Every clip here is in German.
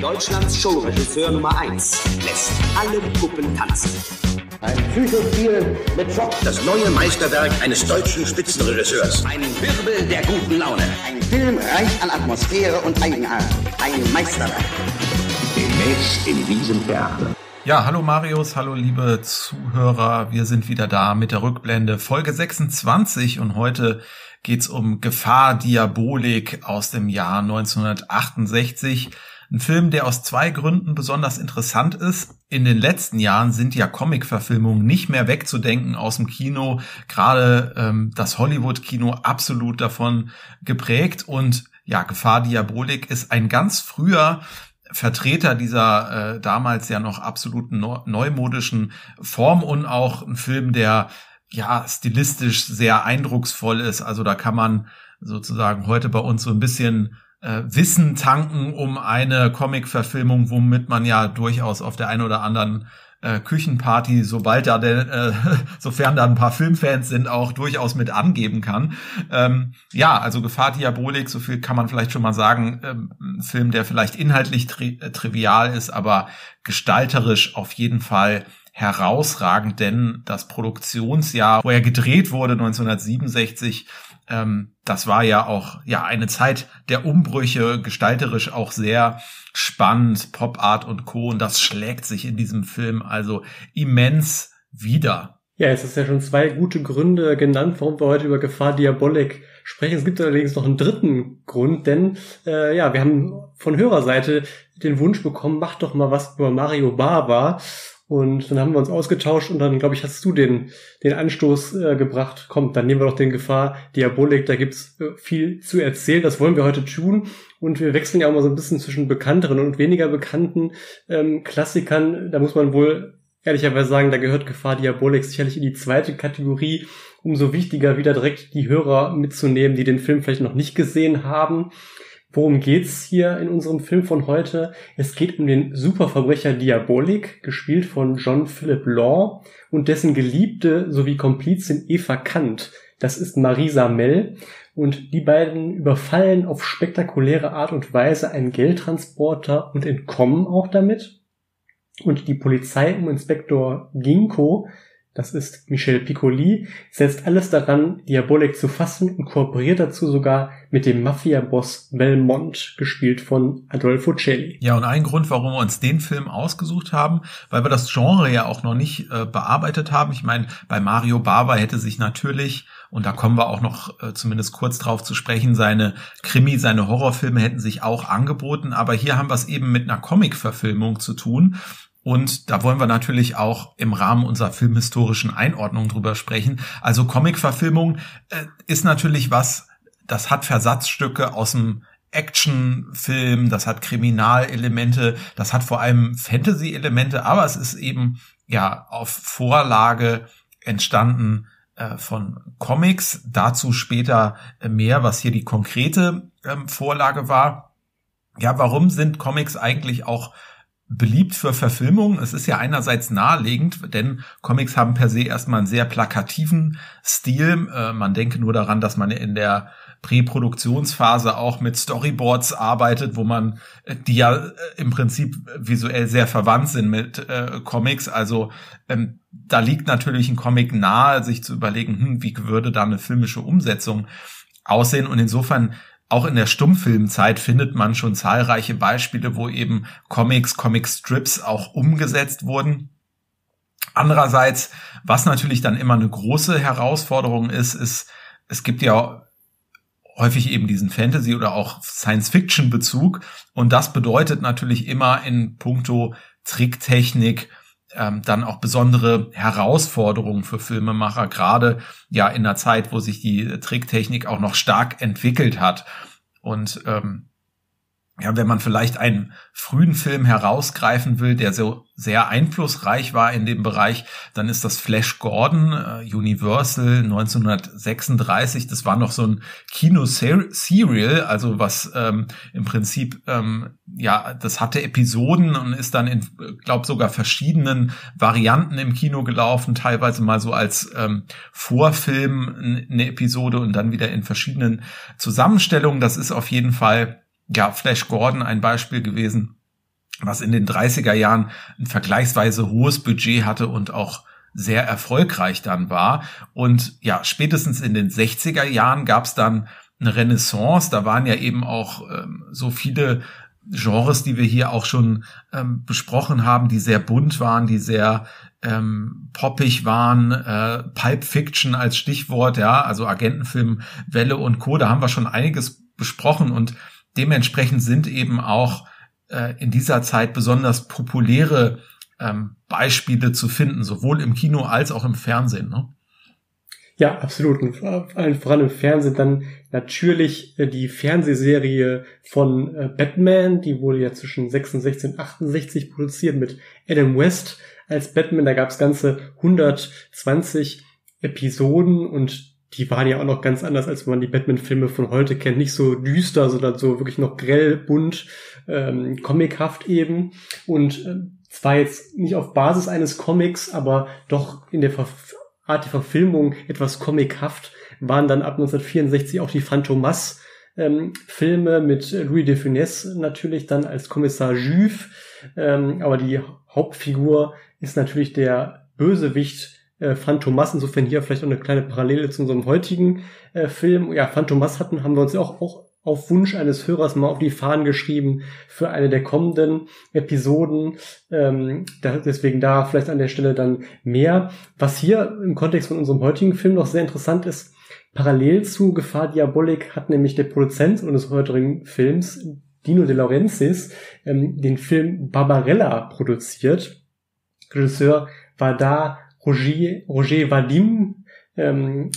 Deutschlands Showregisseur Nummer 1 lässt alle Puppen tanzen. Ein Psychospiel mit Schock. Das neue Meisterwerk eines deutschen Spitzenregisseurs. Ein Wirbel der guten Laune. Ein Film reich an Atmosphäre und Eigenart. Ein Meisterwerk. Demnächst in diesem Theater. Ja, hallo Marius, hallo liebe Zuhörer. Wir sind wieder da mit der Rückblende Folge 26 und heute geht's um Gefahr Diabolik aus dem Jahr 1968. Ein Film, der aus zwei Gründen besonders interessant ist. In den letzten Jahren sind ja Comic-Verfilmungen nicht mehr wegzudenken aus dem Kino. Gerade ähm, das Hollywood-Kino absolut davon geprägt. Und ja, Gefahr Diabolik ist ein ganz früher Vertreter dieser äh, damals ja noch absoluten neumodischen Form und auch ein Film, der ja stilistisch sehr eindrucksvoll ist. Also da kann man sozusagen heute bei uns so ein bisschen äh, Wissen tanken um eine Comic-Verfilmung, womit man ja durchaus auf der einen oder anderen äh, Küchenparty, sobald da der, äh, sofern da ein paar Filmfans sind, auch durchaus mit angeben kann. Ähm, ja, also Gefahr Diabolik, so viel kann man vielleicht schon mal sagen. Ähm, Film, der vielleicht inhaltlich tri trivial ist, aber gestalterisch auf jeden Fall herausragend, denn das Produktionsjahr, wo er gedreht wurde, 1967, ähm, das war ja auch ja eine Zeit der Umbrüche, gestalterisch auch sehr spannend, Pop Art und Co. Und das schlägt sich in diesem Film also immens wieder. Ja, es ist ja schon zwei gute Gründe genannt, warum wir heute über Gefahr Diabolik sprechen. Es gibt allerdings noch einen dritten Grund, denn äh, ja, wir haben von Hörerseite den Wunsch bekommen, mach doch mal was über Mario Bava. Und dann haben wir uns ausgetauscht und dann, glaube ich, hast du den, den Anstoß äh, gebracht. Komm, dann nehmen wir doch den Gefahr Diabolik, da gibt's äh, viel zu erzählen. Das wollen wir heute tun. Und wir wechseln ja auch mal so ein bisschen zwischen bekannteren und weniger bekannten ähm, Klassikern. Da muss man wohl ehrlicherweise sagen, da gehört Gefahr Diabolik sicherlich in die zweite Kategorie. Umso wichtiger, wieder direkt die Hörer mitzunehmen, die den Film vielleicht noch nicht gesehen haben. Worum geht's hier in unserem Film von heute? Es geht um den Superverbrecher Diabolik, gespielt von John Philip Law und dessen Geliebte sowie Komplizin Eva Kant. Das ist Marisa Mell und die beiden überfallen auf spektakuläre Art und Weise einen Geldtransporter und entkommen auch damit. Und die Polizei um Inspektor Ginkgo das ist Michel Piccoli, setzt alles daran, Diabolik zu fassen und kooperiert dazu sogar mit dem Mafia-Boss Belmont, gespielt von Adolfo Celli. Ja, und ein Grund, warum wir uns den Film ausgesucht haben, weil wir das Genre ja auch noch nicht äh, bearbeitet haben. Ich meine, bei Mario Bava hätte sich natürlich und da kommen wir auch noch äh, zumindest kurz drauf zu sprechen. Seine Krimi, seine Horrorfilme hätten sich auch angeboten, aber hier haben wir es eben mit einer Comic-Verfilmung zu tun. Und da wollen wir natürlich auch im Rahmen unserer filmhistorischen Einordnung drüber sprechen. Also Comic-Verfilmung äh, ist natürlich was, das hat Versatzstücke aus dem Actionfilm, das hat Kriminalelemente, das hat vor allem Fantasy-Elemente, aber es ist eben ja auf Vorlage entstanden äh, von Comics. Dazu später mehr, was hier die konkrete ähm, Vorlage war. Ja, warum sind Comics eigentlich auch beliebt für Verfilmungen. Es ist ja einerseits naheliegend, denn Comics haben per se erstmal einen sehr plakativen Stil. Äh, man denke nur daran, dass man in der Präproduktionsphase auch mit Storyboards arbeitet, wo man, äh, die ja äh, im Prinzip visuell sehr verwandt sind mit äh, Comics. Also ähm, da liegt natürlich ein Comic nahe, sich zu überlegen, hm, wie würde da eine filmische Umsetzung aussehen. Und insofern auch in der Stummfilmzeit findet man schon zahlreiche Beispiele, wo eben Comics, Comic-Strips auch umgesetzt wurden. Andererseits, was natürlich dann immer eine große Herausforderung ist, ist, es gibt ja häufig eben diesen Fantasy- oder auch Science-Fiction-Bezug. Und das bedeutet natürlich immer in puncto Tricktechnik ähm, dann auch besondere Herausforderungen für Filmemacher, gerade ja in der Zeit, wo sich die Tricktechnik auch noch stark entwickelt hat. Und ähm, ja, wenn man vielleicht einen frühen Film herausgreifen will, der so sehr einflussreich war in dem Bereich, dann ist das Flash Gordon, äh, Universal 1936. Das war noch so ein Kino-Serial, also was ähm, im Prinzip, ähm, ja, das hatte Episoden und ist dann in, glaub sogar verschiedenen Varianten im Kino gelaufen, teilweise mal so als ähm, Vorfilm eine Episode und dann wieder in verschiedenen Zusammenstellungen. Das ist auf jeden Fall ja, Flash Gordon ein Beispiel gewesen, was in den 30er Jahren ein vergleichsweise hohes Budget hatte und auch sehr erfolgreich dann war. Und ja, spätestens in den 60er Jahren gab es dann eine Renaissance. Da waren ja eben auch ähm, so viele Genres, die wir hier auch schon ähm, besprochen haben, die sehr bunt waren, die sehr ähm, poppig waren, äh, Pulp Fiction als Stichwort, ja, also Agentenfilm, Welle und Co. Da haben wir schon einiges besprochen und dementsprechend sind eben auch äh, in dieser Zeit besonders populäre ähm, Beispiele zu finden, sowohl im Kino als auch im Fernsehen. Ne? Ja, absolut. Und allen voran im Fernsehen dann natürlich äh, die Fernsehserie von äh, Batman, die wurde ja zwischen 66 und 68 produziert mit Adam West als Batman. Da gab es ganze 120 Episoden und die waren ja auch noch ganz anders, als man die Batman-Filme von heute kennt. Nicht so düster, sondern so wirklich noch grell, bunt, ähm, comichaft eben. Und äh, zwar jetzt nicht auf Basis eines Comics, aber doch in der Ver Art der Verfilmung etwas comichaft, waren dann ab 1964 auch die Phantomas ähm, Filme mit Louis de Funès natürlich dann als Kommissar Juve. Ähm, aber die Hauptfigur ist natürlich der Bösewicht äh, Phantomas. Insofern hier vielleicht auch eine kleine Parallele zu unserem heutigen äh, Film. Ja, Phantomas hatten, haben wir uns ja auch, auch auf Wunsch eines Hörers mal auf die Fahnen geschrieben für eine der kommenden Episoden. Ähm, da, deswegen da vielleicht an der Stelle dann mehr. Was hier im Kontext von unserem heutigen Film noch sehr interessant ist, parallel zu Gefahr Diabolik hat nämlich der Produzent unseres heutigen Films, Dino De Laurentiis, ähm, den Film Barbarella produziert. Regisseur war da Roger, Roger Vadim ähm,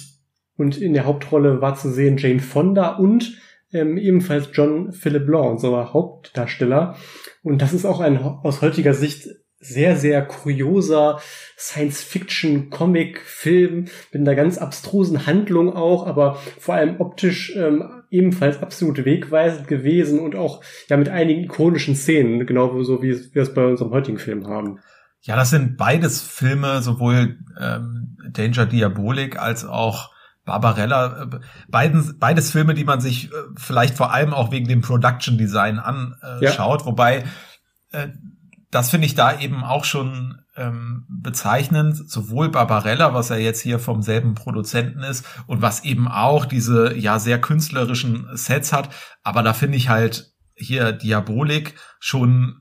und in der Hauptrolle war zu sehen Jane Fonda und ähm, ebenfalls John Philip Law, unser Hauptdarsteller. Und das ist auch ein aus heutiger Sicht sehr, sehr kurioser Science-Fiction-Comic-Film mit einer ganz abstrusen Handlung auch, aber vor allem optisch ähm, ebenfalls absolut wegweisend gewesen und auch ja mit einigen ikonischen Szenen, genau so wie wir es bei unserem heutigen Film haben. Ja, das sind beides Filme, sowohl ähm, Danger Diabolik als auch Barbarella, beiden, beides Filme, die man sich äh, vielleicht vor allem auch wegen dem Production Design anschaut, ja. wobei äh, das finde ich da eben auch schon ähm, bezeichnend, sowohl Barbarella, was ja jetzt hier vom selben Produzenten ist und was eben auch diese ja sehr künstlerischen Sets hat, aber da finde ich halt hier Diabolik schon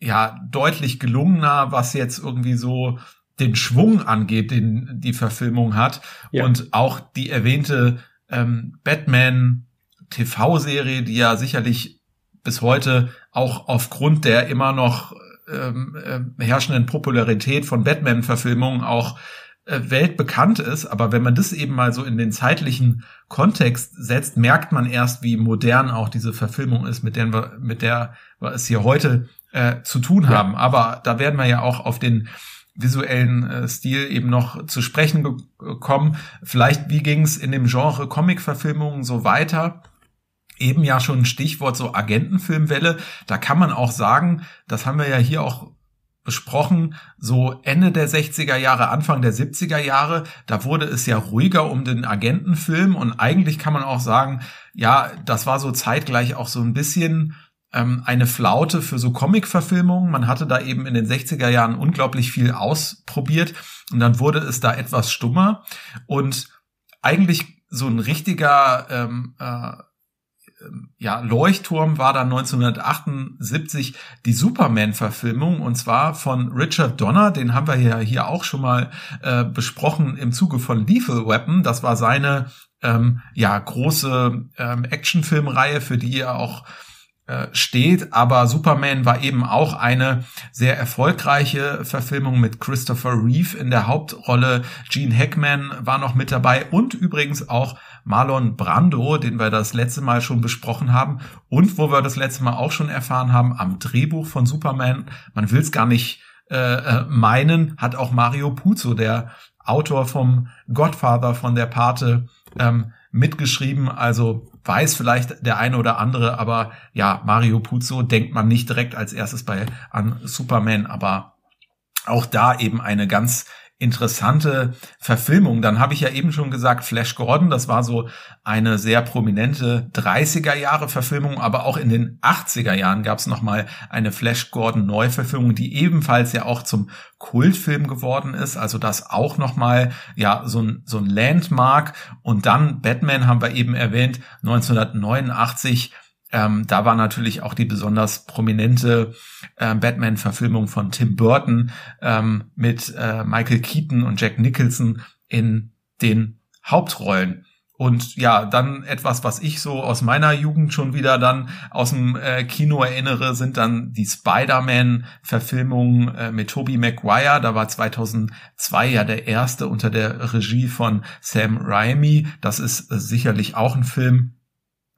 ja deutlich gelungener, was jetzt irgendwie so den Schwung angeht, den die Verfilmung hat. Ja. Und auch die erwähnte ähm, Batman TV-Serie, die ja sicherlich bis heute auch aufgrund der immer noch ähm, äh, herrschenden Popularität von Batman-Verfilmungen auch äh, weltbekannt ist. Aber wenn man das eben mal so in den zeitlichen Kontext setzt, merkt man erst, wie modern auch diese Verfilmung ist, mit der wir, mit der wir es hier heute äh, zu tun haben. Aber da werden wir ja auch auf den visuellen äh, Stil eben noch zu sprechen kommen. Vielleicht, wie ging es in dem Genre Comic-Verfilmungen so weiter? Eben ja schon ein Stichwort so Agentenfilmwelle. Da kann man auch sagen, das haben wir ja hier auch besprochen, so Ende der 60er Jahre, Anfang der 70er Jahre, da wurde es ja ruhiger um den Agentenfilm und eigentlich kann man auch sagen, ja, das war so zeitgleich auch so ein bisschen ähm, eine Flaute für so Comic-Verfilmungen. Man hatte da eben in den 60er Jahren unglaublich viel ausprobiert und dann wurde es da etwas stummer und eigentlich so ein richtiger ähm, äh, ähm, ja, Leuchtturm war dann 1978 die Superman-Verfilmung und zwar von Richard Donner, den haben wir ja hier auch schon mal äh, besprochen im Zuge von Lethal Weapon. Das war seine ähm, ja große ähm, Actionfilmreihe, für die er auch steht, aber Superman war eben auch eine sehr erfolgreiche Verfilmung mit Christopher Reeve in der Hauptrolle. Gene Hackman war noch mit dabei und übrigens auch Marlon Brando, den wir das letzte Mal schon besprochen haben und wo wir das letzte Mal auch schon erfahren haben am Drehbuch von Superman. Man will es gar nicht äh, äh, meinen, hat auch Mario Puzo, der Autor vom Godfather von der Pate, ähm, mitgeschrieben. Also weiß vielleicht der eine oder andere, aber ja, Mario Puzo denkt man nicht direkt als erstes bei an Superman, aber auch da eben eine ganz interessante Verfilmungen. Dann habe ich ja eben schon gesagt, Flash Gordon, das war so eine sehr prominente 30er Jahre Verfilmung, aber auch in den 80er Jahren gab es nochmal eine Flash Gordon Neuverfilmung, die ebenfalls ja auch zum Kultfilm geworden ist. Also das auch nochmal, ja, so ein, so ein Landmark. Und dann Batman haben wir eben erwähnt, 1989 ähm, da war natürlich auch die besonders prominente äh, Batman-Verfilmung von Tim Burton ähm, mit äh, Michael Keaton und Jack Nicholson in den Hauptrollen. Und ja, dann etwas, was ich so aus meiner Jugend schon wieder dann aus dem äh, Kino erinnere, sind dann die Spider-Man-Verfilmungen äh, mit Tobey Maguire. Da war 2002 ja der erste unter der Regie von Sam Raimi. Das ist äh, sicherlich auch ein Film,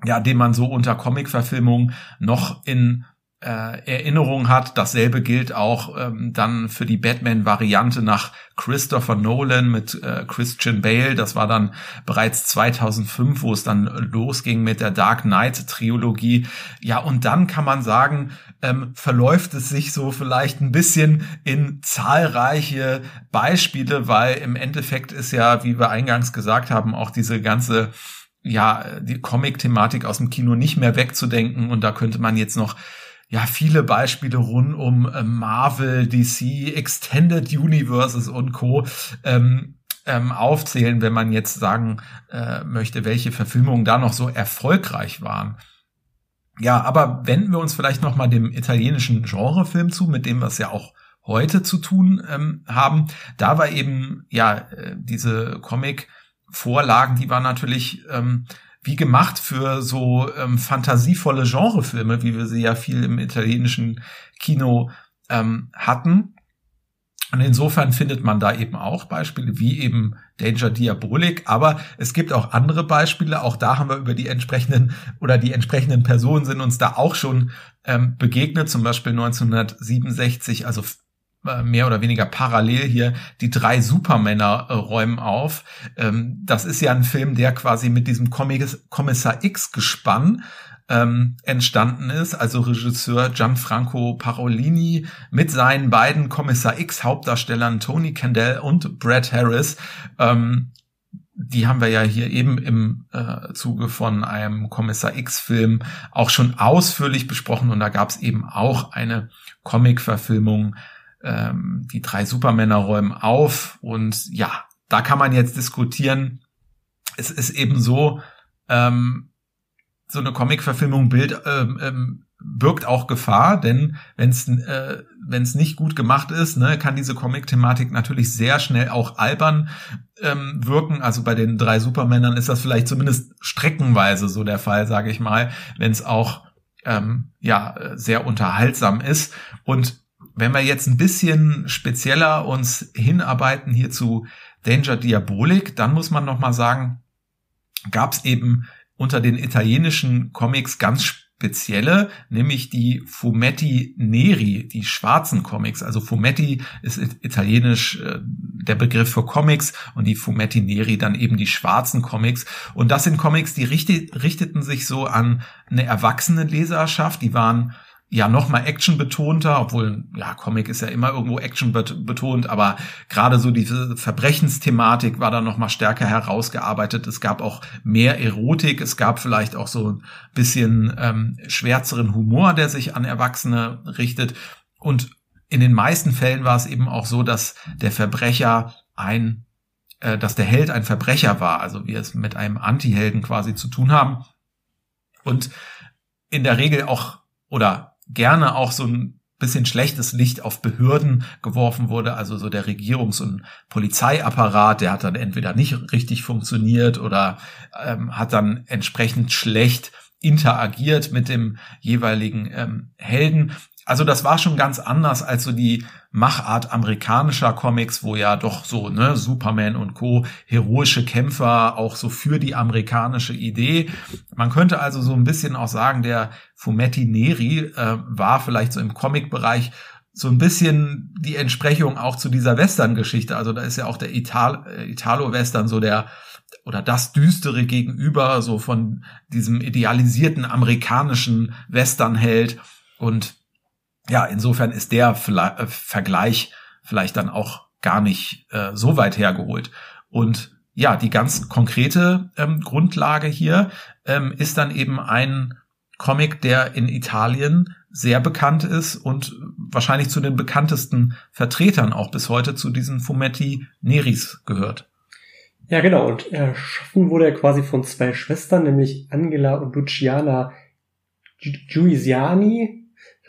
ja, den man so unter Comic-Verfilmung noch in äh, Erinnerung hat. Dasselbe gilt auch ähm, dann für die Batman-Variante nach Christopher Nolan mit äh, Christian Bale. Das war dann bereits 2005, wo es dann losging mit der Dark Knight-Trilogie. Ja, und dann kann man sagen, ähm, verläuft es sich so vielleicht ein bisschen in zahlreiche Beispiele, weil im Endeffekt ist ja, wie wir eingangs gesagt haben, auch diese ganze ja, die Comic-Thematik aus dem Kino nicht mehr wegzudenken. Und da könnte man jetzt noch ja viele Beispiele rund um äh, Marvel, DC, Extended Universes und Co. Ähm, ähm, aufzählen, wenn man jetzt sagen äh, möchte, welche Verfilmungen da noch so erfolgreich waren. Ja, aber wenden wir uns vielleicht noch mal dem italienischen Genrefilm zu, mit dem wir es ja auch heute zu tun ähm, haben. Da war eben ja äh, diese Comic Vorlagen, die waren natürlich ähm, wie gemacht für so ähm, fantasievolle Genrefilme, wie wir sie ja viel im italienischen Kino ähm, hatten. Und insofern findet man da eben auch Beispiele wie eben Danger Diabolik, aber es gibt auch andere Beispiele. Auch da haben wir über die entsprechenden oder die entsprechenden Personen sind uns da auch schon ähm, begegnet. Zum Beispiel 1967, also mehr oder weniger parallel hier die drei Supermänner äh, räumen auf. Ähm, das ist ja ein Film, der quasi mit diesem Kommissar X-Gespann ähm, entstanden ist, also Regisseur Gianfranco Parolini mit seinen beiden Kommissar X Hauptdarstellern Tony Kendall und Brad Harris. Ähm, die haben wir ja hier eben im äh, Zuge von einem Kommissar X-Film auch schon ausführlich besprochen und da gab es eben auch eine Comic-Verfilmung ähm, die drei Supermänner räumen auf und ja, da kann man jetzt diskutieren. Es ist eben so, ähm, so eine Comic-Verfilmung ähm, ähm, birgt auch Gefahr, denn wenn es äh, nicht gut gemacht ist, ne, kann diese Comic-Thematik natürlich sehr schnell auch albern ähm, wirken. Also bei den drei Supermännern ist das vielleicht zumindest streckenweise so der Fall, sage ich mal, wenn es auch ähm, ja sehr unterhaltsam ist. Und wenn wir jetzt ein bisschen spezieller uns hinarbeiten hier zu Danger Diabolik, dann muss man noch mal sagen, gab es eben unter den italienischen Comics ganz spezielle, nämlich die Fumetti Neri, die schwarzen Comics. Also Fumetti ist italienisch äh, der Begriff für Comics und die Fumetti Neri dann eben die schwarzen Comics. Und das sind Comics, die richteten sich so an eine erwachsene Leserschaft, die waren ja noch mal Action betonter, obwohl ja Comic ist ja immer irgendwo Action betont, aber gerade so diese Verbrechensthematik war da noch mal stärker herausgearbeitet. Es gab auch mehr Erotik, es gab vielleicht auch so ein bisschen ähm, schwärzeren Humor, der sich an Erwachsene richtet und in den meisten Fällen war es eben auch so, dass der Verbrecher ein, äh, dass der Held ein Verbrecher war, also wir es mit einem Anti-Helden quasi zu tun haben und in der Regel auch oder gerne auch so ein bisschen schlechtes Licht auf Behörden geworfen wurde, also so der Regierungs- und Polizeiapparat, der hat dann entweder nicht richtig funktioniert oder ähm, hat dann entsprechend schlecht interagiert mit dem jeweiligen ähm, Helden. Also das war schon ganz anders als so die Machart amerikanischer Comics, wo ja doch so, ne, Superman und Co. heroische Kämpfer auch so für die amerikanische Idee. Man könnte also so ein bisschen auch sagen, der Fumetti Neri äh, war vielleicht so im Comic-Bereich so ein bisschen die Entsprechung auch zu dieser Western-Geschichte. Also da ist ja auch der Ital äh, Italo-Western so der oder das düstere Gegenüber so von diesem idealisierten amerikanischen Western-Held und ja, insofern ist der äh, Vergleich vielleicht dann auch gar nicht äh, so weit hergeholt. Und ja, die ganz konkrete ähm, Grundlage hier ähm, ist dann eben ein Comic, der in Italien sehr bekannt ist und wahrscheinlich zu den bekanntesten Vertretern auch bis heute zu diesen Fumetti Neris gehört. Ja, genau. Und erschaffen wurde er quasi von zwei Schwestern, nämlich Angela und Luciana Giusiani.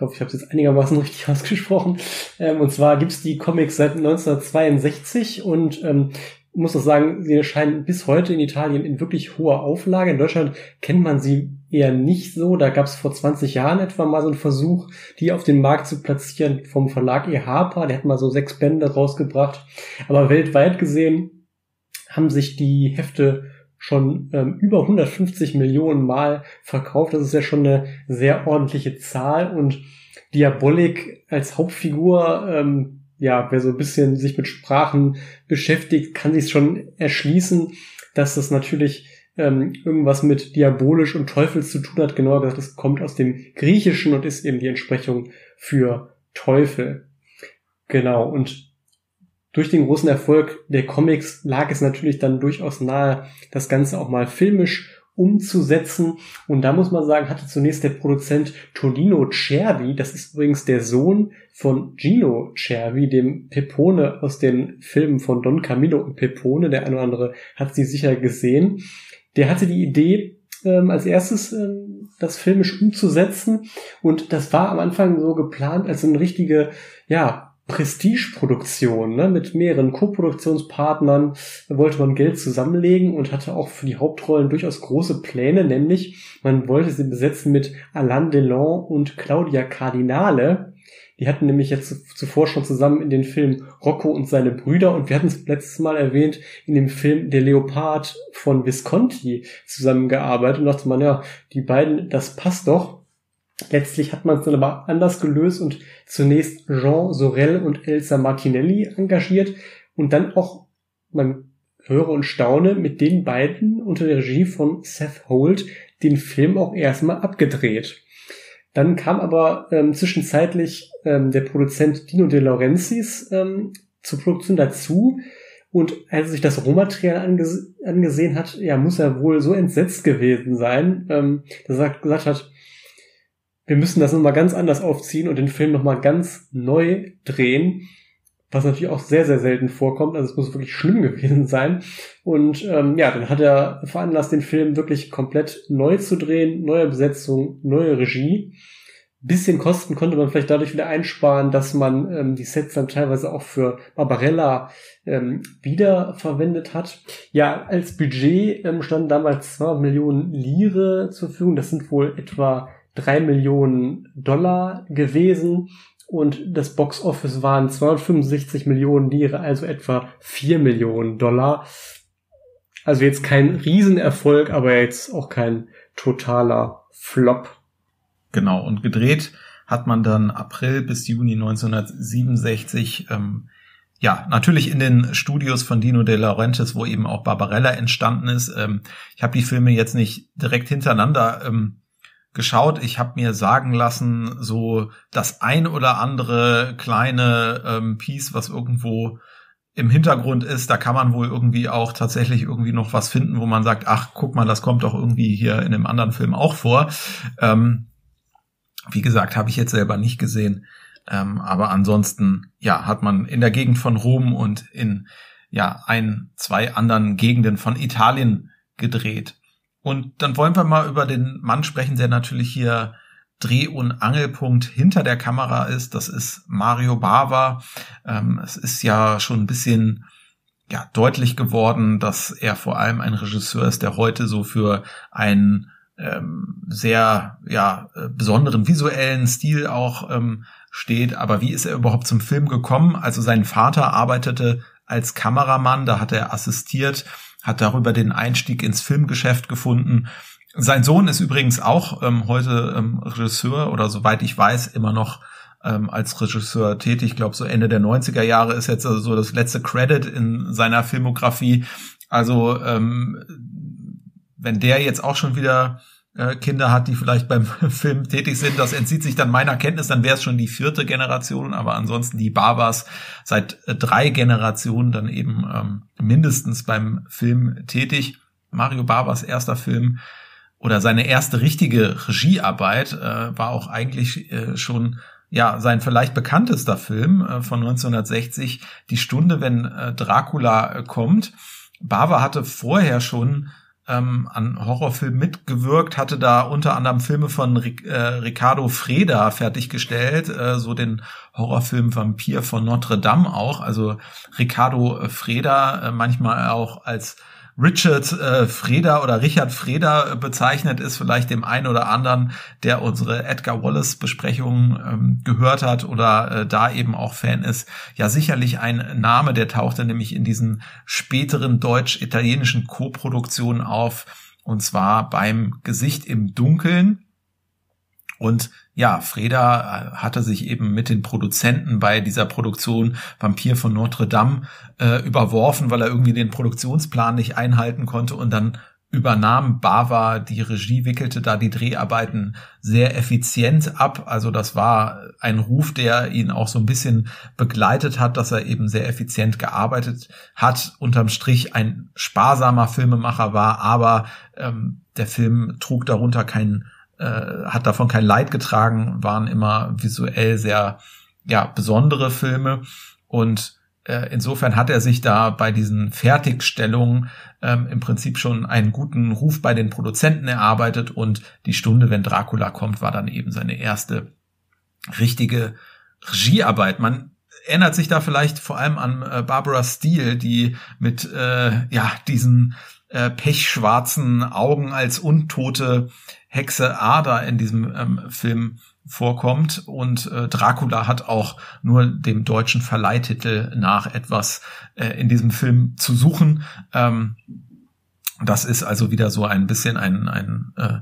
Ich hoffe, ich habe es jetzt einigermaßen richtig ausgesprochen. Ähm, und zwar gibt's die Comics seit 1962 und ähm, muss auch sagen, sie erscheinen bis heute in Italien in wirklich hoher Auflage. In Deutschland kennt man sie eher nicht so. Da gab es vor 20 Jahren etwa mal so einen Versuch, die auf den Markt zu platzieren vom Verlag E. Harper. Der hat mal so sechs Bände rausgebracht. Aber weltweit gesehen haben sich die Hefte schon ähm, über 150 Millionen Mal verkauft. Das ist ja schon eine sehr ordentliche Zahl und Diabolik als Hauptfigur ähm, ja, wer so ein bisschen sich mit Sprachen beschäftigt, kann sich schon erschließen, dass das natürlich ähm, irgendwas mit diabolisch und Teufel zu tun hat. Genauer gesagt, das kommt aus dem Griechischen und ist eben die Entsprechung für Teufel. Genau. Und durch den großen Erfolg der Comics lag es natürlich dann durchaus nahe, das Ganze auch mal filmisch umzusetzen. Und da muss man sagen, hatte zunächst der Produzent Tolino Cervi, das ist übrigens der Sohn von Gino Cervi, dem Pepone aus den Filmen von Don Camillo und Pepone, der eine oder andere hat sie sicher gesehen. Der hatte die Idee, ähm, als erstes ähm, das filmisch umzusetzen und das war am Anfang so geplant als eine richtige, ja, Prestigeproduktion, ne, mit mehreren Co-Produktionspartnern wollte man Geld zusammenlegen und hatte auch für die Hauptrollen durchaus große Pläne, nämlich man wollte sie besetzen mit Alain Delon und Claudia Cardinale. Die hatten nämlich jetzt zuvor schon zusammen in den Film Rocco und seine Brüder und wir hatten es letztes Mal erwähnt, in dem Film Der Leopard von Visconti zusammengearbeitet und dachte man, ja, die beiden, das passt doch. Letztlich hat man es dann aber anders gelöst und zunächst Jean Sorel und Elsa Martinelli engagiert und dann auch, man höre und staune, mit den beiden unter der Regie von Seth Holt den Film auch erstmal abgedreht. Dann kam aber ähm, zwischenzeitlich ähm, der Produzent Dino De Laurentiis ähm, zur Produktion dazu. Und als er sich das Rohmaterial anges angesehen hat, ja, muss er wohl so entsetzt gewesen sein, ähm, dass er gesagt hat, wir müssen das nochmal ganz anders aufziehen und den Film nochmal ganz neu drehen, was natürlich auch sehr, sehr selten vorkommt. Also es muss wirklich schlimm gewesen sein. Und ähm, ja, dann hat er veranlasst, den Film wirklich komplett neu zu drehen, neue Besetzung, neue Regie. Bisschen Kosten konnte man vielleicht dadurch wieder einsparen, dass man ähm, die Sets dann teilweise auch für Barbarella ähm, wieder verwendet hat. Ja, als Budget ähm, standen damals 2 Millionen Lire zur Verfügung. Das sind wohl etwa drei Millionen Dollar gewesen und das Box Office waren 265 Millionen Lire, also etwa vier Millionen Dollar. Also jetzt kein Riesenerfolg, aber jetzt auch kein totaler Flop. Genau, und gedreht hat man dann April bis Juni 1967, ähm, ja, natürlich in den Studios von Dino De Laurentiis, wo eben auch Barbarella entstanden ist. Ähm, ich habe die Filme jetzt nicht direkt hintereinander ähm, geschaut. Ich habe mir sagen lassen, so das ein oder andere kleine ähm, Piece, was irgendwo im Hintergrund ist, da kann man wohl irgendwie auch tatsächlich irgendwie noch was finden, wo man sagt, ach, guck mal, das kommt doch irgendwie hier in einem anderen Film auch vor. Ähm, wie gesagt, habe ich jetzt selber nicht gesehen. Ähm, aber ansonsten, ja, hat man in der Gegend von Rom und in ja ein, zwei anderen Gegenden von Italien gedreht. Und dann wollen wir mal über den Mann sprechen, der natürlich hier Dreh- und Angelpunkt hinter der Kamera ist. Das ist Mario Bava. Ähm, es ist ja schon ein bisschen ja, deutlich geworden, dass er vor allem ein Regisseur ist, der heute so für einen ähm, sehr ja, besonderen visuellen Stil auch ähm, steht. Aber wie ist er überhaupt zum Film gekommen? Also sein Vater arbeitete als Kameramann, da hat er assistiert hat darüber den Einstieg ins Filmgeschäft gefunden. Sein Sohn ist übrigens auch ähm, heute ähm, Regisseur oder soweit ich weiß immer noch ähm, als Regisseur tätig. Ich glaube, so Ende der 90er Jahre ist jetzt also so das letzte Credit in seiner Filmografie. Also ähm, wenn der jetzt auch schon wieder äh, Kinder hat, die vielleicht beim Film tätig sind. Das entzieht sich dann meiner Kenntnis, dann wäre es schon die vierte Generation, aber ansonsten die Barbers seit äh, drei Generationen dann eben ähm, mindestens beim Film tätig. Mario Barbers erster Film oder seine erste richtige Regiearbeit äh, war auch eigentlich äh, schon ja sein vielleicht bekanntester Film äh, von 1960, Die Stunde, wenn äh, Dracula äh, kommt. Bava hatte vorher schon ähm, an Horrorfilmen mitgewirkt, hatte da unter anderem Filme von Ric äh, Ricardo Freda fertiggestellt, äh, so den Horrorfilm Vampir von Notre Dame auch. Also Ricardo Freda, äh, manchmal auch als Richard äh, Freda oder Richard Freda bezeichnet ist, vielleicht dem einen oder anderen, der unsere Edgar Wallace Besprechung ähm, gehört hat oder äh, da eben auch Fan ist, ja sicherlich ein Name, der tauchte nämlich in diesen späteren deutsch-italienischen Co-Produktionen auf, und zwar beim Gesicht im Dunkeln. Und ja, Freda äh, hatte sich eben mit den Produzenten bei dieser Produktion Vampir von Notre Dame äh, überworfen, weil er irgendwie den Produktionsplan nicht einhalten konnte und dann übernahm Bava die Regie, wickelte da die Dreharbeiten sehr effizient ab. Also das war ein Ruf, der ihn auch so ein bisschen begleitet hat, dass er eben sehr effizient gearbeitet hat. Unterm Strich ein sparsamer Filmemacher war, aber ähm, der Film trug darunter keinen äh, hat davon kein Leid getragen, waren immer visuell sehr ja besondere Filme und äh, insofern hat er sich da bei diesen Fertigstellungen ähm, im Prinzip schon einen guten Ruf bei den Produzenten erarbeitet und die Stunde, wenn Dracula kommt, war dann eben seine erste richtige Regiearbeit. Man erinnert sich da vielleicht vor allem an äh, Barbara Steele, die mit äh, ja diesen äh, pechschwarzen Augen als untote Hexe Ada in diesem ähm, Film vorkommt und äh, Dracula hat auch nur dem deutschen Verleihtitel nach etwas äh, in diesem Film zu suchen. Ähm, das ist also wieder so ein bisschen ein, ein äh,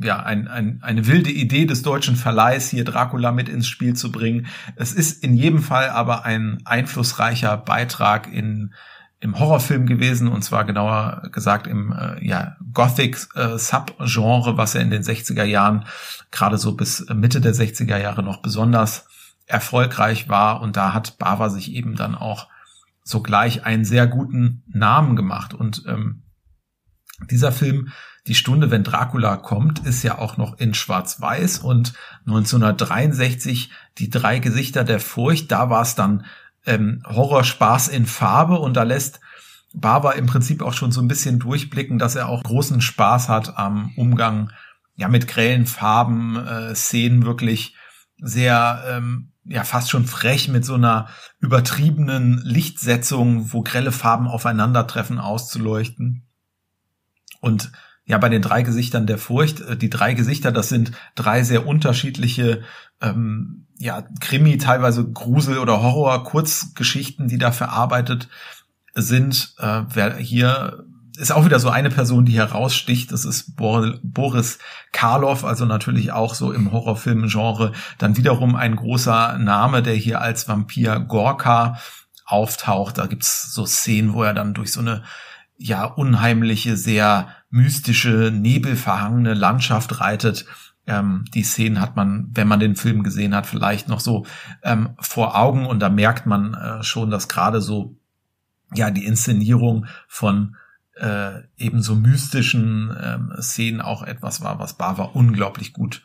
ja, ein, ein, eine wilde Idee des deutschen Verleihs, hier Dracula mit ins Spiel zu bringen. Es ist in jedem Fall aber ein einflussreicher Beitrag in im Horrorfilm gewesen und zwar genauer gesagt im äh, ja, Gothic äh, Subgenre, was ja in den 60er Jahren gerade so bis Mitte der 60er Jahre noch besonders erfolgreich war. Und da hat Bava sich eben dann auch sogleich einen sehr guten Namen gemacht. Und ähm, dieser Film die Stunde, wenn Dracula kommt, ist ja auch noch in Schwarz-Weiß. Und 1963 die drei Gesichter der Furcht, da war es dann ähm, Horrorspaß in Farbe und da lässt Bava im Prinzip auch schon so ein bisschen durchblicken, dass er auch großen Spaß hat am Umgang ja mit grellen Farben, äh, Szenen wirklich sehr ähm, ja fast schon frech mit so einer übertriebenen Lichtsetzung, wo grelle Farben aufeinandertreffen, auszuleuchten. Und ja, bei den drei Gesichtern der Furcht, äh, die drei Gesichter, das sind drei sehr unterschiedliche ähm, ja, Krimi, teilweise Grusel- oder Horror-Kurzgeschichten, die da verarbeitet sind. Äh, wer hier ist auch wieder so eine Person, die heraussticht. Das ist Boris Karloff, also natürlich auch so im Horrorfilm-Genre. Dann wiederum ein großer Name, der hier als Vampir Gorka auftaucht. Da gibt's so Szenen, wo er dann durch so eine ja unheimliche, sehr mystische, nebelverhangene Landschaft reitet ähm, die Szenen hat man, wenn man den Film gesehen hat, vielleicht noch so ähm, vor Augen und da merkt man äh, schon, dass gerade so ja die Inszenierung von äh, eben so mystischen ähm, Szenen auch etwas war, was Bava unglaublich gut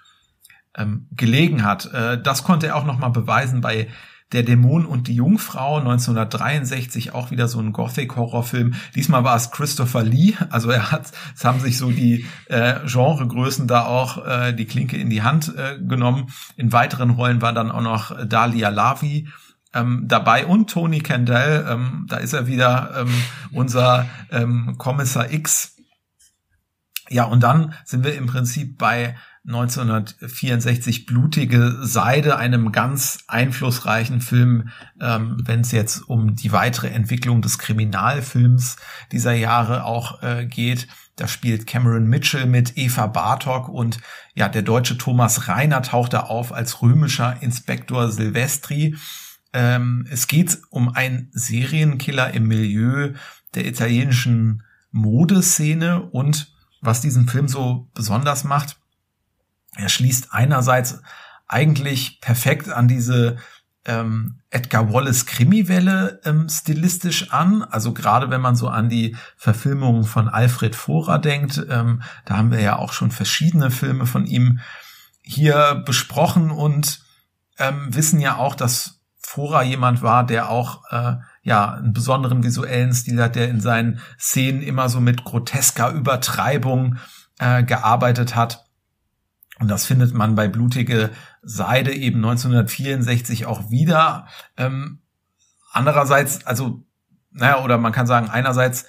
ähm, gelegen hat. Äh, das konnte er auch noch mal beweisen bei der Dämon und die Jungfrau 1963 auch wieder so ein Gothic-Horrorfilm. Diesmal war es Christopher Lee. Also er hat, es haben sich so die äh, Genregrößen da auch äh, die Klinke in die Hand äh, genommen. In weiteren Rollen war dann auch noch Dalia Lavi ähm, dabei und Tony Kendall. Ähm, da ist er wieder ähm, unser ähm, Kommissar X. Ja, und dann sind wir im Prinzip bei 1964 Blutige Seide, einem ganz einflussreichen Film, ähm, wenn es jetzt um die weitere Entwicklung des Kriminalfilms dieser Jahre auch äh, geht. Da spielt Cameron Mitchell mit Eva Bartok und ja, der deutsche Thomas Reiner taucht da auf als römischer Inspektor Silvestri. Ähm, es geht um einen Serienkiller im Milieu der italienischen Modeszene und was diesen Film so besonders macht. Er schließt einerseits eigentlich perfekt an diese ähm, Edgar Wallace Krimiwelle ähm, stilistisch an. Also gerade wenn man so an die Verfilmungen von Alfred Vorer denkt, ähm, da haben wir ja auch schon verschiedene Filme von ihm hier besprochen und ähm, wissen ja auch, dass Vorer jemand war, der auch äh, ja einen besonderen visuellen Stil hat, der in seinen Szenen immer so mit grotesker Übertreibung äh, gearbeitet hat. Und das findet man bei Blutige Seide eben 1964 auch wieder. Ähm, andererseits, also, naja, oder man kann sagen, einerseits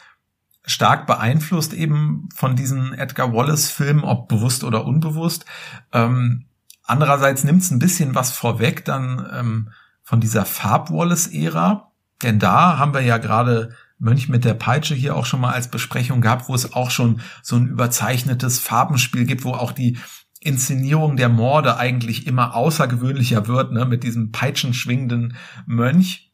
stark beeinflusst eben von diesen Edgar Wallace-Filmen, ob bewusst oder unbewusst. Ähm, andererseits nimmt es ein bisschen was vorweg dann ähm, von dieser Farb-Wallace-Ära, denn da haben wir ja gerade Mönch mit der Peitsche hier auch schon mal als Besprechung gehabt, wo es auch schon so ein überzeichnetes Farbenspiel gibt, wo auch die Inszenierung der Morde eigentlich immer außergewöhnlicher wird, ne, mit diesem peitschenschwingenden Mönch.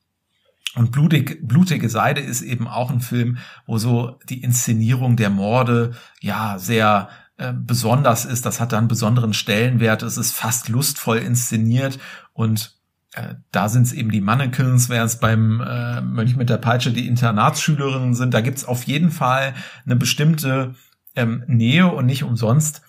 Und Blutig, Blutige Seide ist eben auch ein Film, wo so die Inszenierung der Morde ja sehr äh, besonders ist. Das hat da einen besonderen Stellenwert. Es ist fast lustvoll inszeniert und äh, da sind es eben die Mannequins, während es beim äh, Mönch mit der Peitsche die Internatsschülerinnen sind. Da gibt's auf jeden Fall eine bestimmte ähm, Nähe und nicht umsonst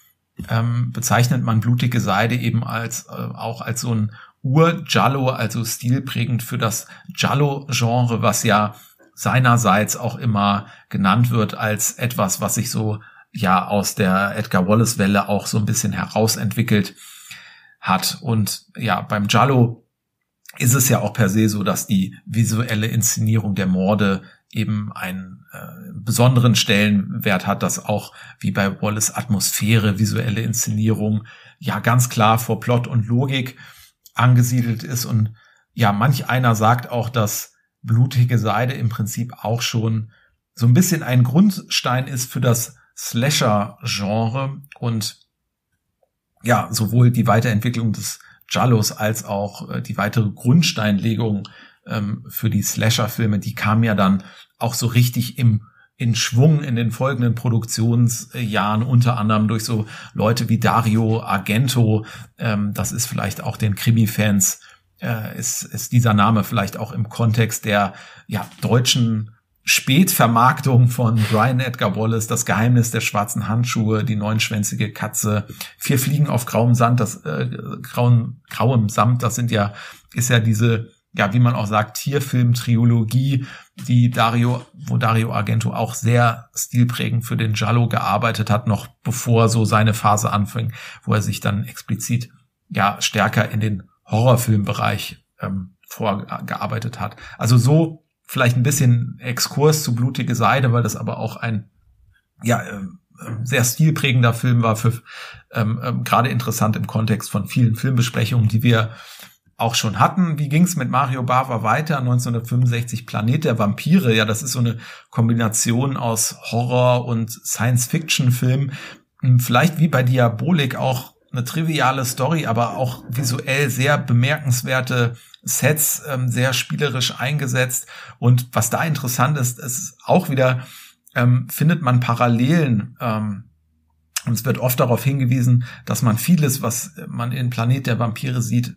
ähm, bezeichnet man blutige Seide eben als äh, auch als so ein Ur-Giallo, also stilprägend für das Giallo-Genre, was ja seinerseits auch immer genannt wird als etwas, was sich so ja aus der Edgar Wallace-Welle auch so ein bisschen herausentwickelt hat. Und ja, beim Giallo ist es ja auch per se so, dass die visuelle Inszenierung der Morde eben einen äh, besonderen Stellenwert hat, dass auch wie bei Wallace Atmosphäre, visuelle Inszenierung ja ganz klar vor Plot und Logik angesiedelt ist. Und ja, manch einer sagt auch, dass blutige Seide im Prinzip auch schon so ein bisschen ein Grundstein ist für das Slasher-Genre und ja, sowohl die Weiterentwicklung des Jallos als auch äh, die weitere Grundsteinlegung ähm, für die Slasher-Filme, die kam ja dann auch so richtig im in Schwung in den folgenden Produktionsjahren, unter anderem durch so Leute wie Dario Argento. Ähm, das ist vielleicht auch den Krimi-Fans, äh, ist, ist dieser Name vielleicht auch im Kontext der ja, deutschen Spätvermarktung von Brian Edgar Wallace, das Geheimnis der schwarzen Handschuhe, die neunschwänzige Katze, vier Fliegen auf grauem Sand, das äh, grauen, grauem Samt, das sind ja, ist ja diese ja, wie man auch sagt, Tierfilm-Triologie, die Dario, wo Dario Argento auch sehr stilprägend für den Giallo gearbeitet hat, noch bevor so seine Phase anfing, wo er sich dann explizit ja stärker in den Horrorfilmbereich ähm, vorgearbeitet hat. Also so vielleicht ein bisschen Exkurs zu Blutige Seide, weil das aber auch ein ja äh, sehr stilprägender Film war für ähm, ähm, gerade interessant im Kontext von vielen Filmbesprechungen, die wir auch schon hatten. Wie ging's mit Mario Bava weiter? 1965 Planet der Vampire. Ja, das ist so eine Kombination aus Horror und Science-Fiction-Film. Hm, vielleicht wie bei Diabolik auch eine triviale Story, aber auch visuell sehr bemerkenswerte Sets, ähm, sehr spielerisch eingesetzt. Und was da interessant ist, ist auch wieder, ähm, findet man Parallelen ähm, und es wird oft darauf hingewiesen, dass man vieles, was man in Planet der Vampire sieht,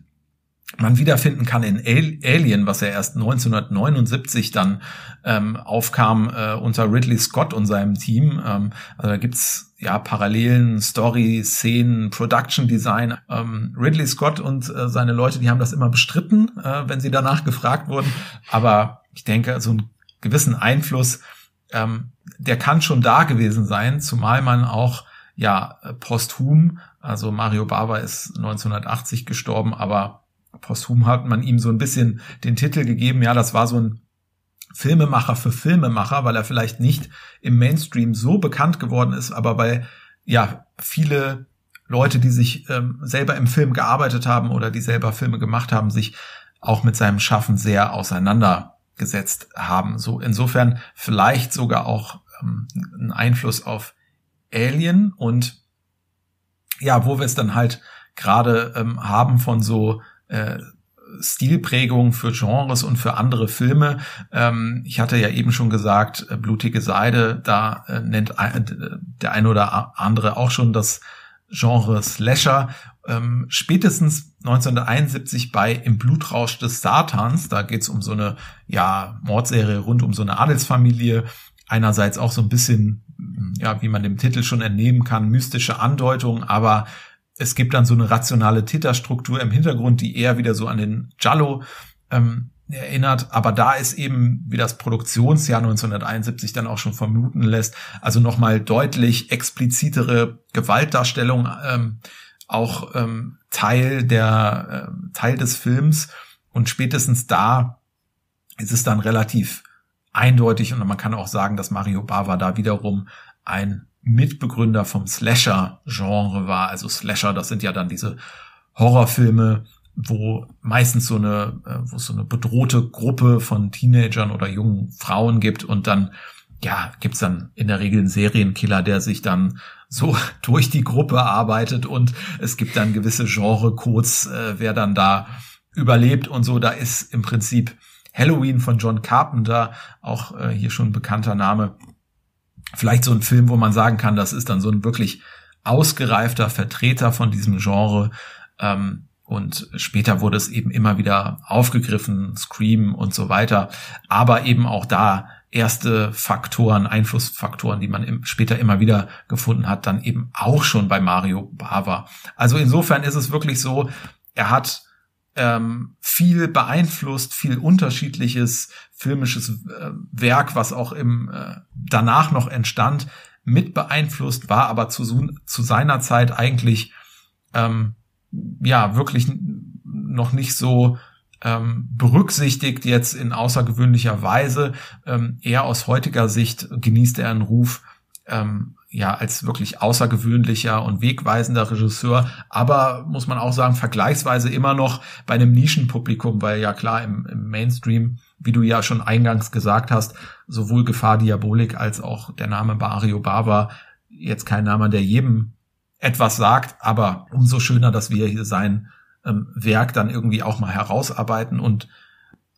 man wiederfinden kann in Alien, was ja erst 1979 dann ähm, aufkam äh, unter Ridley Scott und seinem Team. Ähm, also da gibt's ja Parallelen, Story, Szenen, Production Design. Ähm, Ridley Scott und äh, seine Leute, die haben das immer bestritten, äh, wenn sie danach gefragt wurden. Aber ich denke, so einen gewissen Einfluss, ähm, der kann schon da gewesen sein, zumal man auch ja posthum, also Mario Bava ist 1980 gestorben, aber posthum hat man ihm so ein bisschen den Titel gegeben, ja, das war so ein Filmemacher für Filmemacher, weil er vielleicht nicht im Mainstream so bekannt geworden ist, aber weil ja viele Leute, die sich ähm, selber im Film gearbeitet haben oder die selber Filme gemacht haben, sich auch mit seinem Schaffen sehr auseinandergesetzt haben. So insofern vielleicht sogar auch ähm, ein Einfluss auf Alien und ja, wo wir es dann halt gerade ähm, haben von so äh, Stilprägung für Genres und für andere Filme. Ähm, ich hatte ja eben schon gesagt, äh, Blutige Seide, da äh, nennt äh, der eine oder andere auch schon das Genre Slasher. Ähm, spätestens 1971 bei Im Blutrausch des Satans, da geht's um so eine ja, Mordserie rund um so eine Adelsfamilie. Einerseits auch so ein bisschen, ja, wie man dem Titel schon entnehmen kann, mystische Andeutung, aber es gibt dann so eine rationale Täterstruktur im Hintergrund, die eher wieder so an den Giallo ähm, erinnert. Aber da ist eben, wie das Produktionsjahr 1971 dann auch schon vermuten lässt, also nochmal deutlich explizitere Gewaltdarstellung ähm, auch ähm, Teil der äh, Teil des Films. Und spätestens da ist es dann relativ eindeutig und man kann auch sagen, dass Mario Bava da wiederum ein Mitbegründer vom Slasher-Genre war. Also Slasher, das sind ja dann diese Horrorfilme, wo meistens so eine, äh, wo es so eine bedrohte Gruppe von Teenagern oder jungen Frauen gibt und dann, ja, gibt's dann in der Regel einen Serienkiller, der sich dann so durch die Gruppe arbeitet und es gibt dann gewisse Genre-Codes, äh, wer dann da überlebt und so. Da ist im Prinzip Halloween von John Carpenter, auch äh, hier schon bekannter Name, vielleicht so ein Film, wo man sagen kann, das ist dann so ein wirklich ausgereifter Vertreter von diesem Genre. Ähm, und später wurde es eben immer wieder aufgegriffen, Scream und so weiter. Aber eben auch da erste Faktoren, Einflussfaktoren, die man im, später immer wieder gefunden hat, dann eben auch schon bei Mario Bava. Also insofern ist es wirklich so, er hat ähm, viel beeinflusst, viel unterschiedliches filmisches äh, Werk, was auch im äh, danach noch entstand, mit beeinflusst, war aber zu, zu seiner Zeit eigentlich ähm, ja wirklich noch nicht so ähm, berücksichtigt jetzt in außergewöhnlicher Weise. Ähm, eher aus heutiger Sicht genießt er einen Ruf ähm, ja als wirklich außergewöhnlicher und wegweisender Regisseur, aber muss man auch sagen, vergleichsweise immer noch bei einem Nischenpublikum, weil ja klar im, im Mainstream, wie du ja schon eingangs gesagt hast, sowohl Gefahr Diabolik als auch der Name Mario Bava jetzt kein Name, der jedem etwas sagt, aber umso schöner, dass wir hier sein ähm, Werk dann irgendwie auch mal herausarbeiten und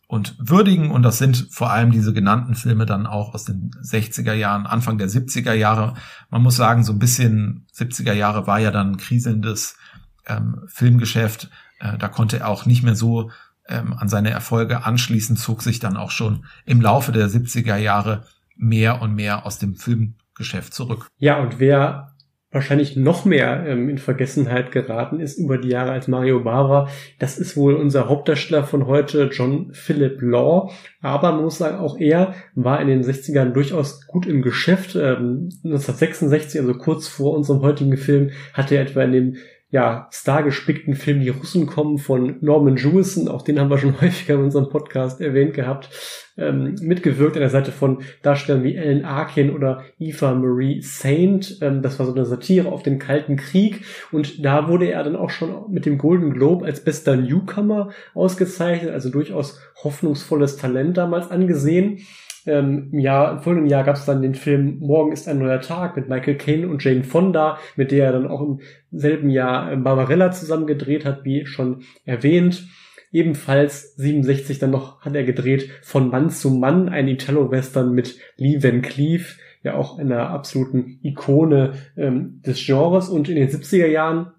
und würdigen. Und das sind vor allem diese genannten Filme dann auch aus den 60er Jahren, Anfang der 70er Jahre. Man muss sagen, so ein bisschen 70er Jahre war ja dann ein kriselndes ähm, Filmgeschäft. Äh, da konnte er auch nicht mehr so ähm, an seine Erfolge anschließen, zog sich dann auch schon im Laufe der 70er Jahre mehr und mehr aus dem Filmgeschäft zurück. Ja, und wer wahrscheinlich noch mehr ähm, in Vergessenheit geraten ist über die Jahre als Mario Bava. Das ist wohl unser Hauptdarsteller von heute, John Philip Law. Aber man muss sagen, auch er war in den 60ern durchaus gut im Geschäft. Ähm, 1966, also kurz vor unserem heutigen Film, hatte er etwa in dem ja, stargespickten Film Die Russen kommen von Norman Jewison, auch den haben wir schon häufiger in unserem Podcast erwähnt gehabt, ähm, mitgewirkt an der Seite von Darstellern wie Ellen Arkin oder Eva Marie Saint. Ähm, das war so eine Satire auf den Kalten Krieg und da wurde er dann auch schon mit dem Golden Globe als bester Newcomer ausgezeichnet, also durchaus hoffnungsvolles Talent damals angesehen. Ähm, Im, Jahr, im folgenden Jahr gab es dann den Film Morgen ist ein neuer Tag mit Michael Caine und Jane Fonda, mit der er dann auch im selben Jahr äh, Barbarella zusammen gedreht hat, wie schon erwähnt. Ebenfalls 67 dann noch hat er gedreht von Mann zu Mann, ein Italo-Western mit Lee Van Cleef, ja auch einer absoluten Ikone ähm, des Genres. Und in den 70er Jahren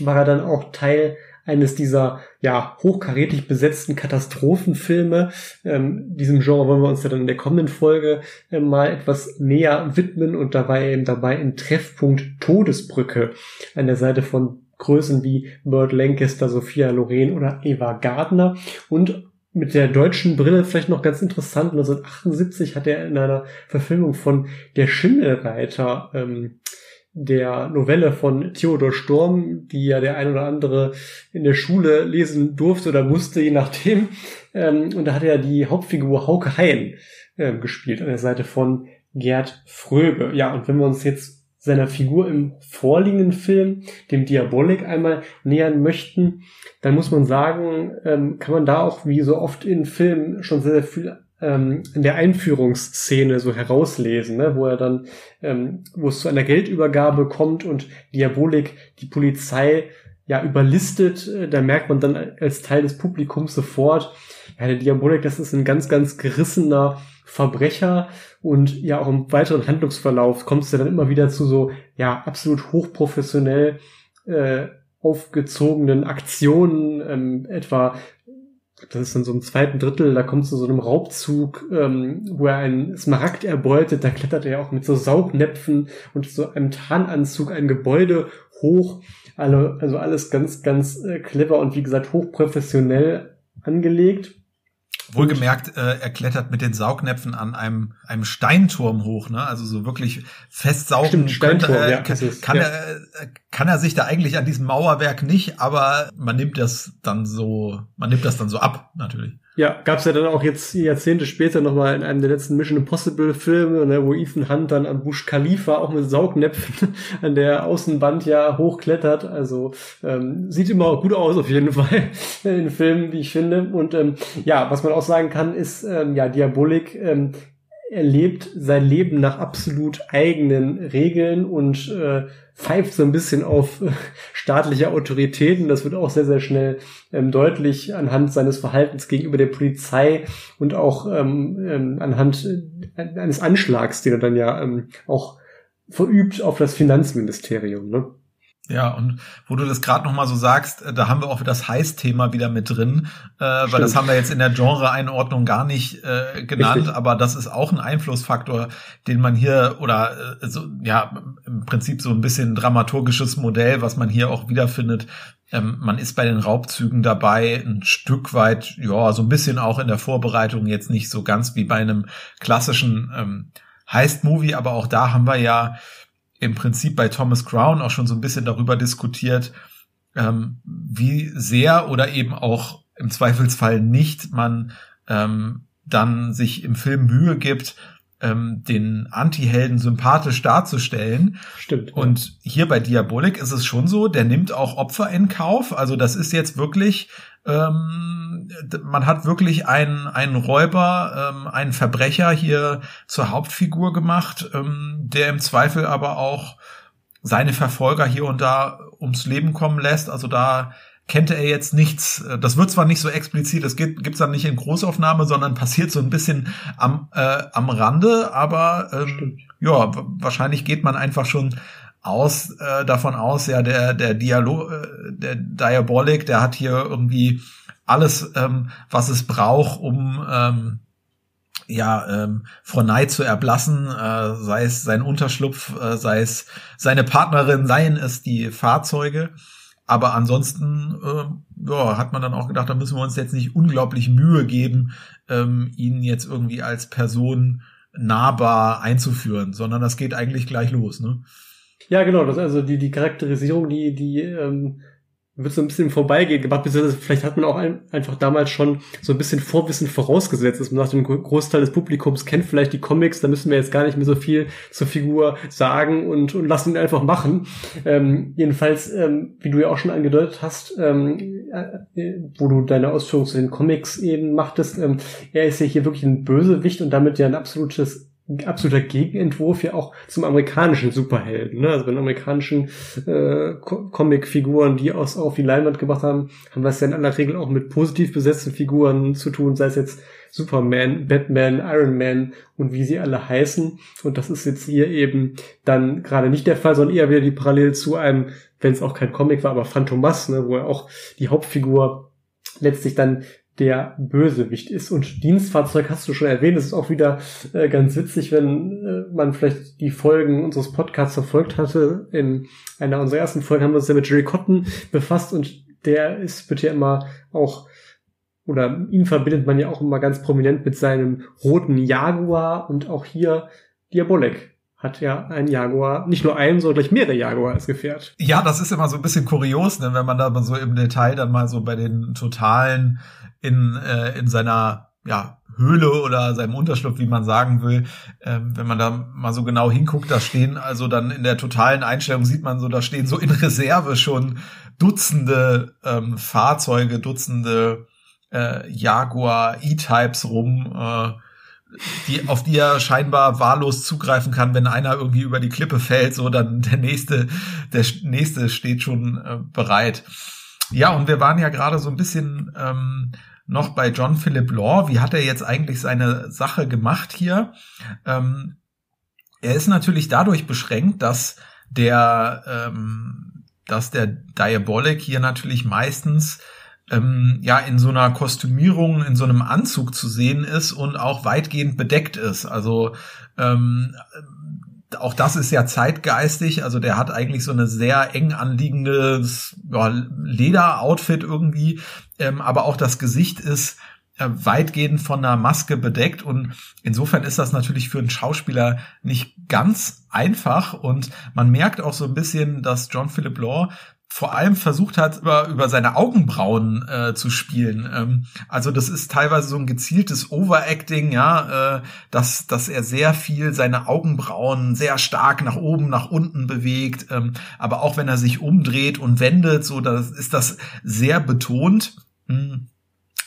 war er dann auch Teil eines dieser ja hochkarätig besetzten Katastrophenfilme. Ähm, diesem Genre wollen wir uns ja dann in der kommenden Folge äh, mal etwas näher widmen und dabei eben dabei in Treffpunkt Todesbrücke an der Seite von Größen wie Burt Lancaster, Sophia Loren oder Eva Gardner und mit der deutschen Brille vielleicht noch ganz interessant. 1978 hat er in einer Verfilmung von Der Schimmelreiter ähm, der Novelle von Theodor Storm, die ja der ein oder andere in der Schule lesen durfte oder musste, je nachdem. Ähm, und da hat er die Hauptfigur Hauke Hein ähm, gespielt, an der Seite von Gerd Fröbe. Ja, und wenn wir uns jetzt seiner Figur im vorliegenden Film, dem Diabolik, einmal nähern möchten, dann muss man sagen, ähm, kann man da auch wie so oft in Filmen schon sehr, sehr viel ähm, in der Einführungsszene so herauslesen, ne, wo er dann, ähm, wo es zu einer Geldübergabe kommt und Diabolik die Polizei ja überlistet. Da merkt man dann als Teil des Publikums sofort, ja, der Diabolik, das ist ein ganz, ganz gerissener Verbrecher und ja auch im weiteren Handlungsverlauf kommt es ja dann immer wieder zu so ja absolut hochprofessionell äh, aufgezogenen Aktionen, ähm, etwa das ist dann so im zweiten Drittel, da kommt zu so einem Raubzug, ähm, wo er einen Smaragd erbeutet, da klettert er auch mit so Saugnäpfen und so einem Tarnanzug ein Gebäude hoch. Also, also alles ganz, ganz äh, clever und wie gesagt hochprofessionell angelegt. Wohlgemerkt, äh, er klettert mit den Saugnäpfen an einem, einem Steinturm hoch, ne? Also so wirklich festsaugen Stimmt, Steinturm, könnte, äh, ja, kann, ist, kann ja. er äh, kann er sich da eigentlich an diesem Mauerwerk nicht, aber man nimmt das dann so, man nimmt das dann so ab, natürlich. Ja, gab's ja dann auch jetzt Jahrzehnte später nochmal in einem der letzten Mission Impossible Filme, ne, wo Ethan Hunt dann am Bush Khalifa auch mit Saugnäpfen an der Außenwand ja hochklettert. Also ähm, sieht immer gut aus auf jeden Fall in Filmen, wie ich finde. Und ähm, ja, was man auch sagen kann, ist ähm, ja Diabolik. Ähm, er lebt sein Leben nach absolut eigenen Regeln und äh, pfeift so ein bisschen auf äh, staatliche Autoritäten. Das wird auch sehr, sehr schnell ähm, deutlich anhand seines Verhaltens gegenüber der Polizei und auch ähm, ähm, anhand äh, eines Anschlags, den er dann ja ähm, auch verübt auf das Finanzministerium. Ne? Ja, und wo du das gerade noch mal so sagst, äh, da haben wir auch das Heiß-Thema wieder mit drin, äh, weil Stimmt. das haben wir jetzt in der Genre-Einordnung gar nicht äh, genannt, Richtig. aber das ist auch ein Einflussfaktor, den man hier oder äh, so ja im Prinzip so ein bisschen dramaturgisches Modell, was man hier auch wiederfindet. Ähm, man ist bei den Raubzügen dabei, ein Stück weit, ja, so ein bisschen auch in der Vorbereitung, jetzt nicht so ganz wie bei einem klassischen ähm, Heist-Movie, aber auch da haben wir ja im Prinzip bei Thomas Crown auch schon so ein bisschen darüber diskutiert, ähm, wie sehr oder eben auch im Zweifelsfall nicht man ähm, dann sich im Film Mühe gibt, ähm, den Anti-Helden sympathisch darzustellen. Stimmt. Und hier bei Diabolik ist es schon so, der nimmt auch Opfer in Kauf. Also das ist jetzt wirklich, ähm, man hat wirklich einen, einen Räuber, ähm, einen Verbrecher hier zur Hauptfigur gemacht, ähm, der im Zweifel aber auch seine Verfolger hier und da ums Leben kommen lässt. Also da kannte er jetzt nichts. Das wird zwar nicht so explizit, das gibt gibt's dann nicht in Großaufnahme, sondern passiert so ein bisschen am, äh, am Rande, aber ähm, Stimmt. ja, wahrscheinlich geht man einfach schon aus äh, davon aus, ja, der der Dialog, äh, der Diabolik, der hat hier irgendwie alles, ähm, was es braucht, um ähm, ja, ähm, Neid zu erblassen, äh, sei es sein Unterschlupf, äh, sei es seine Partnerin, seien es die Fahrzeuge. Aber ansonsten äh, ja, hat man dann auch gedacht, da müssen wir uns jetzt nicht unglaublich Mühe geben, ähm, ihn jetzt irgendwie als Person nahbar einzuführen, sondern das geht eigentlich gleich los, ne? Ja, genau, das also die, die Charakterisierung, die, die ähm, wird so ein bisschen Vorbeigehen gemacht, vielleicht hat man auch ein, einfach damals schon so ein bisschen Vorwissen vorausgesetzt, dass man sagt, ein Gro- Großteil des Publikums kennt vielleicht die Comics, da müssen wir jetzt gar nicht mehr so viel zur Figur sagen und, und lassen ihn einfach machen. Ähm, jedenfalls, ähm, wie du ja auch schon angedeutet hast, ähm, äh, wo du deine Ausführungen zu den Comics eben machtest, ähm, er ist ja hier wirklich ein Bösewicht und damit ja ein absolutes absoluter Gegenentwurf ja auch zum amerikanischen Superhelden. Ne? Also bei den amerikanischen äh, Co- Comicfiguren, die aus auf die Leinwand gemacht haben, haben wir es ja in aller Regel auch mit positiv besetzten Figuren zu tun, sei es jetzt Superman, Batman, Iron Man und wie sie alle heißen. Und das ist jetzt hier eben dann gerade nicht der Fall, sondern eher wieder die Parallel zu einem, wenn es auch kein Comic war, aber Phantomas, ne, wo er auch die Hauptfigur letztlich dann der Bösewicht ist. Und Dienstfahrzeug hast du schon erwähnt. Das ist auch wieder äh, ganz witzig, wenn äh, man vielleicht die Folgen unseres Podcasts verfolgt hatte. In einer unserer ersten Folgen haben wir uns ja mit Jerry Cotton befasst und der ist, wird ja immer auch oder ihn verbindet man ja auch immer ganz prominent mit seinem roten Jaguar und auch hier Diabolek hat ja ein Jaguar, nicht nur einen, sondern gleich mehrere Jaguar als Gefährt. Ja, das ist immer so ein bisschen kurios, ne, wenn man da so im Detail dann mal so bei den Totalen in, äh, in seiner ja, Höhle oder seinem Unterschlupf, wie man sagen will, ähm, wenn man da mal so genau hinguckt, da stehen also dann in der totalen Einstellung sieht man so, da stehen so in Reserve schon Dutzende ähm, Fahrzeuge, Dutzende äh, Jaguar E-Types rum, äh, die, auf die er scheinbar wahllos zugreifen kann, wenn einer irgendwie über die Klippe fällt, so dann der nächste, der nächste steht schon äh, bereit. Ja, und wir waren ja gerade so ein bisschen ähm, noch bei John Philip Law. Wie hat er jetzt eigentlich seine Sache gemacht hier? Ähm, er ist natürlich dadurch beschränkt, dass der, ähm, dass der Diabolic hier natürlich meistens ähm, ja in so einer Kostümierung, in so einem Anzug zu sehen ist und auch weitgehend bedeckt ist. Also ähm, auch das ist ja zeitgeistig, also der hat eigentlich so eine sehr eng anliegendes ja, Lederoutfit irgendwie, ähm, aber auch das Gesicht ist äh, weitgehend von einer Maske bedeckt. Und insofern ist das natürlich für einen Schauspieler nicht ganz einfach. Und man merkt auch so ein bisschen, dass John Philip Law vor allem versucht hat, über, über seine Augenbrauen äh, zu spielen. Ähm, also das ist teilweise so ein gezieltes Overacting, ja, äh, dass, dass er sehr viel seine Augenbrauen sehr stark nach oben, nach unten bewegt. Ähm, aber auch wenn er sich umdreht und wendet, so das ist das sehr betont. Hm.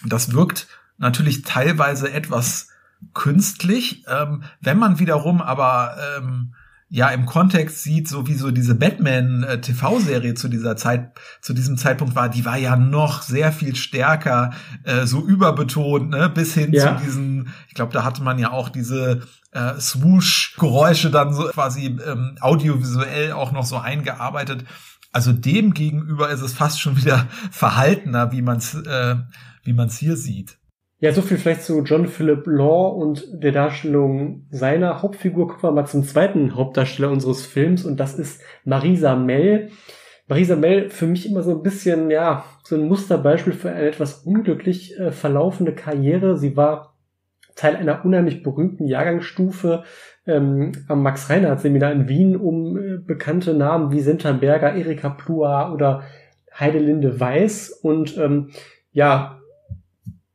Das wirkt natürlich teilweise etwas künstlich. Ähm, wenn man wiederum aber ähm, ja im Kontext sieht, so wie so diese Batman-TV-Serie zu dieser Zeit, zu diesem Zeitpunkt war, die war ja noch sehr viel stärker äh, so überbetont, ne, bis hin ja. zu diesen, ich glaube, da hatte man ja auch diese äh, Swoosh-Geräusche dann so quasi ähm, audiovisuell auch noch so eingearbeitet. Also dem gegenüber ist es fast schon wieder verhaltener, wie man es äh, wie man es hier sieht. Ja, so viel vielleicht zu John Philip Law und der Darstellung seiner Hauptfigur. Gucken wir mal zum zweiten Hauptdarsteller unseres Films und das ist Marisa Mell. Marisa Mell für mich immer so ein bisschen, ja, so ein Musterbeispiel für eine etwas unglücklich äh, verlaufende Karriere. Sie war Teil einer unheimlich berühmten Jahrgangsstufe ähm, am Max-Reinhardt-Seminar in Wien um äh, bekannte Namen wie Senta Berger, Erika Plua oder Heidelinde Weiß und ähm, ja,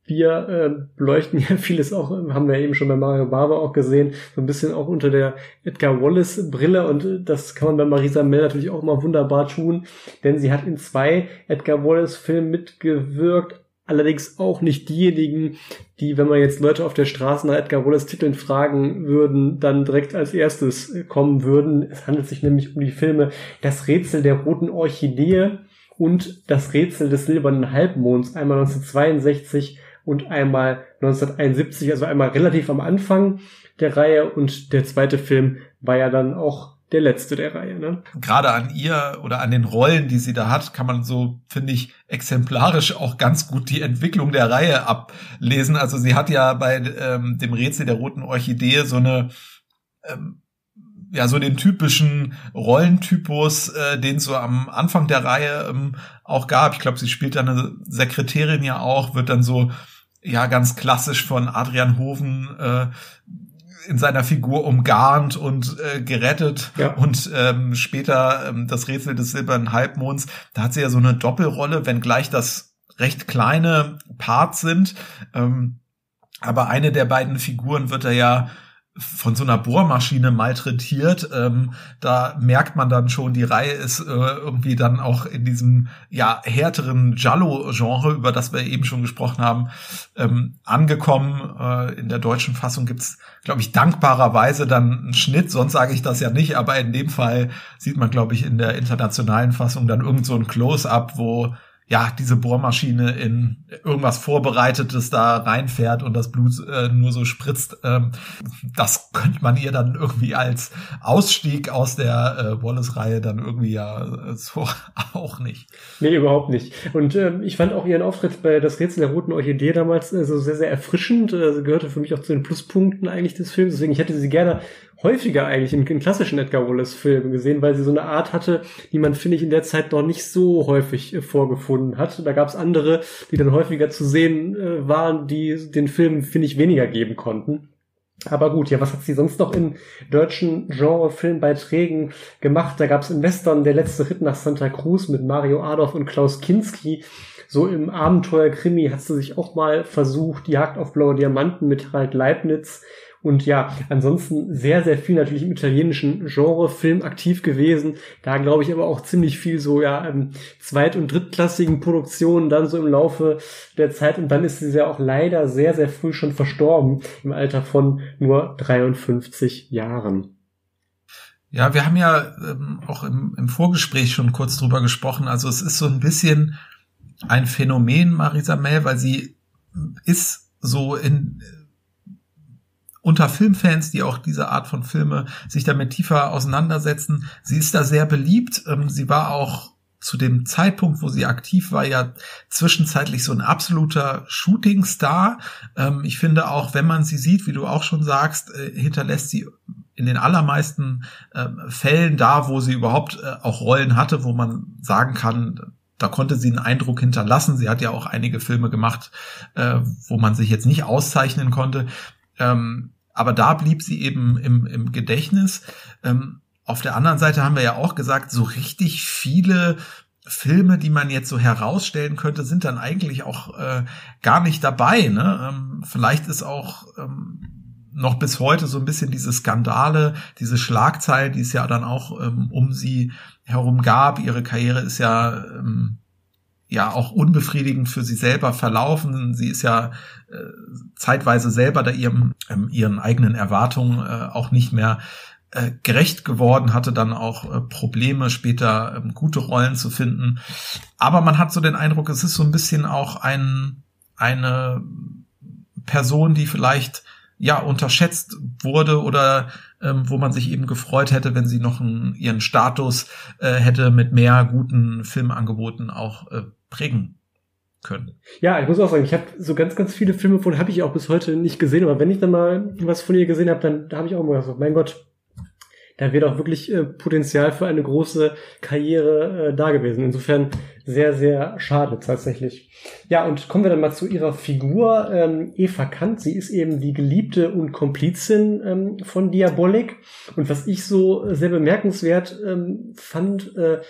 wir äh, beleuchten ja vieles auch, haben wir eben schon bei Mario Barber auch gesehen, so ein bisschen auch unter der Edgar Wallace Brille und das kann man bei Marisa Mell natürlich auch mal wunderbar tun, denn sie hat in zwei Edgar Wallace Filmen mitgewirkt, allerdings auch nicht diejenigen, die, wenn man jetzt Leute auf der Straße nach Edgar Wallace Titeln fragen würden, dann direkt als erstes kommen würden. Es handelt sich nämlich um die Filme Das Rätsel der roten Orchidee und Das Rätsel des silbernen Halbmonds, einmal 1962 und einmal 1971, also einmal relativ am Anfang der Reihe und der zweite Film war ja dann auch der letzte der Reihe. Ne? Gerade an ihr oder an den Rollen, die sie da hat, kann man so, finde ich, exemplarisch auch ganz gut die Entwicklung der Reihe ablesen. Also sie hat ja bei ähm, dem Rätsel der roten Orchidee so eine ähm, ja so den typischen Rollentypus, äh, den es so am Anfang der Reihe ähm, auch gab. Ich glaube, sie spielt dann eine Sekretärin ja auch, wird dann so ja ganz klassisch von Adrian Hoven äh, in seiner Figur umgarnt und äh, gerettet ja. und ähm, später ähm, das Rätsel des silbernen Halbmonds, da hat sie ja so eine Doppelrolle, wenngleich das recht kleine Parts sind. Ähm, aber eine der beiden Figuren wird er ja von so einer Bohrmaschine malträtiert. Ähm, da merkt man dann schon, die Reihe ist äh, irgendwie dann auch in diesem ja härteren Giallo-Genre, über das wir eben schon gesprochen haben, ähm, angekommen. Äh, in der deutschen Fassung gibt's, glaube ich, dankbarerweise dann einen Schnitt. Sonst sage ich das ja nicht, aber in dem Fall sieht man, glaube ich, in der internationalen Fassung dann irgend so ein Close-up, wo ja, diese Bohrmaschine in irgendwas Vorbereitetes da reinfährt und das Blut äh, nur so spritzt. Ähm, das könnte man ihr dann irgendwie als Ausstieg aus der äh, Wallace-Reihe dann irgendwie ja äh, so auch nicht. Nee, überhaupt nicht. Und ähm, ich fand auch ihren Auftritt bei Das Rätsel der roten Orchidee damals äh, so sehr, sehr erfrischend. Äh, gehörte für mich auch zu den Pluspunkten eigentlich des Films. Deswegen, ich hätte sie gerne häufiger eigentlich in, in klassischen Edgar Wallace Filmen gesehen, weil sie so eine Art hatte, die man, finde ich, in der Zeit noch nicht so häufig äh, vorgefunden hat. Da gab es andere, die dann häufiger zu sehen äh, waren, die den Film, finde ich, weniger geben konnten. Aber gut, ja, was hat sie sonst noch in deutschen Genre-Filmbeiträgen gemacht? Da gab es in Western Der letzte Ritt nach Santa Cruz mit Mario Adolf und Klaus Kinski. So im Abenteuer-Krimi hat sie sich auch mal versucht, Jagd auf blaue Diamanten mit Harald Leibniz Und ja, ansonsten sehr, sehr viel natürlich im italienischen Genre-Film aktiv gewesen. Da glaube ich aber auch ziemlich viel so, ja, ähm, zweit- und drittklassigen Produktionen dann so im Laufe der Zeit. Und dann ist sie ja auch leider sehr, sehr früh schon verstorben, im Alter von nur 53 Jahren. Ja, wir haben ja ähm, auch im, im Vorgespräch schon kurz drüber gesprochen. Also es ist so ein bisschen ein Phänomen, Marisa Mel, weil sie ist so in unter Filmfans, die auch diese Art von Filme sich damit tiefer auseinandersetzen. Sie ist da sehr beliebt. Ähm, sie war auch zu dem Zeitpunkt, wo sie aktiv war, ja zwischenzeitlich so ein absoluter Shootingstar. Ähm, ich finde auch, wenn man sie sieht, wie du auch schon sagst, äh, hinterlässt sie in den allermeisten ähm, Fällen da, wo sie überhaupt äh, auch Rollen hatte, wo man sagen kann, da konnte sie einen Eindruck hinterlassen. Sie hat ja auch einige Filme gemacht, äh, wo man sich jetzt nicht auszeichnen konnte. Ähm, aber da blieb sie eben im, im Gedächtnis. Ähm, auf der anderen Seite haben wir ja auch gesagt, so richtig viele Filme, die man jetzt so herausstellen könnte, sind dann eigentlich auch äh, gar nicht dabei. Ne? Ähm, vielleicht ist auch ähm, noch bis heute so ein bisschen diese Skandale, diese Schlagzeilen, die es ja dann auch ähm, um sie herum gab. Ihre Karriere ist ja ähm, ja auch unbefriedigend für sie selber verlaufen. Sie ist ja äh, zeitweise selber da ihrem, ähm, ihren eigenen Erwartungen äh, auch nicht mehr äh, gerecht geworden, hatte dann auch äh, Probleme, später ähm, gute Rollen zu finden. Aber man hat so den Eindruck, es ist so ein bisschen auch ein, eine Person, die vielleicht ja unterschätzt wurde oder ähm, wo man sich eben gefreut hätte, wenn sie noch einen, ihren Status äh, hätte mit mehr guten Filmangeboten auch äh, prägen können. Ja, ich muss auch sagen, ich habe so ganz, ganz viele Filme von, habe ich auch bis heute nicht gesehen, aber wenn ich dann mal was von ihr gesehen habe, dann da habe ich auch immer gesagt, mein Gott, da wäre doch wirklich äh, Potenzial für eine große Karriere äh, da gewesen. Insofern sehr, sehr schade tatsächlich. Ja, und kommen wir dann mal zu ihrer Figur. Ähm, Eva Kant, sie ist eben die Geliebte und Komplizin ähm, von Diabolik. Und was ich so sehr bemerkenswert ähm, fand, äh,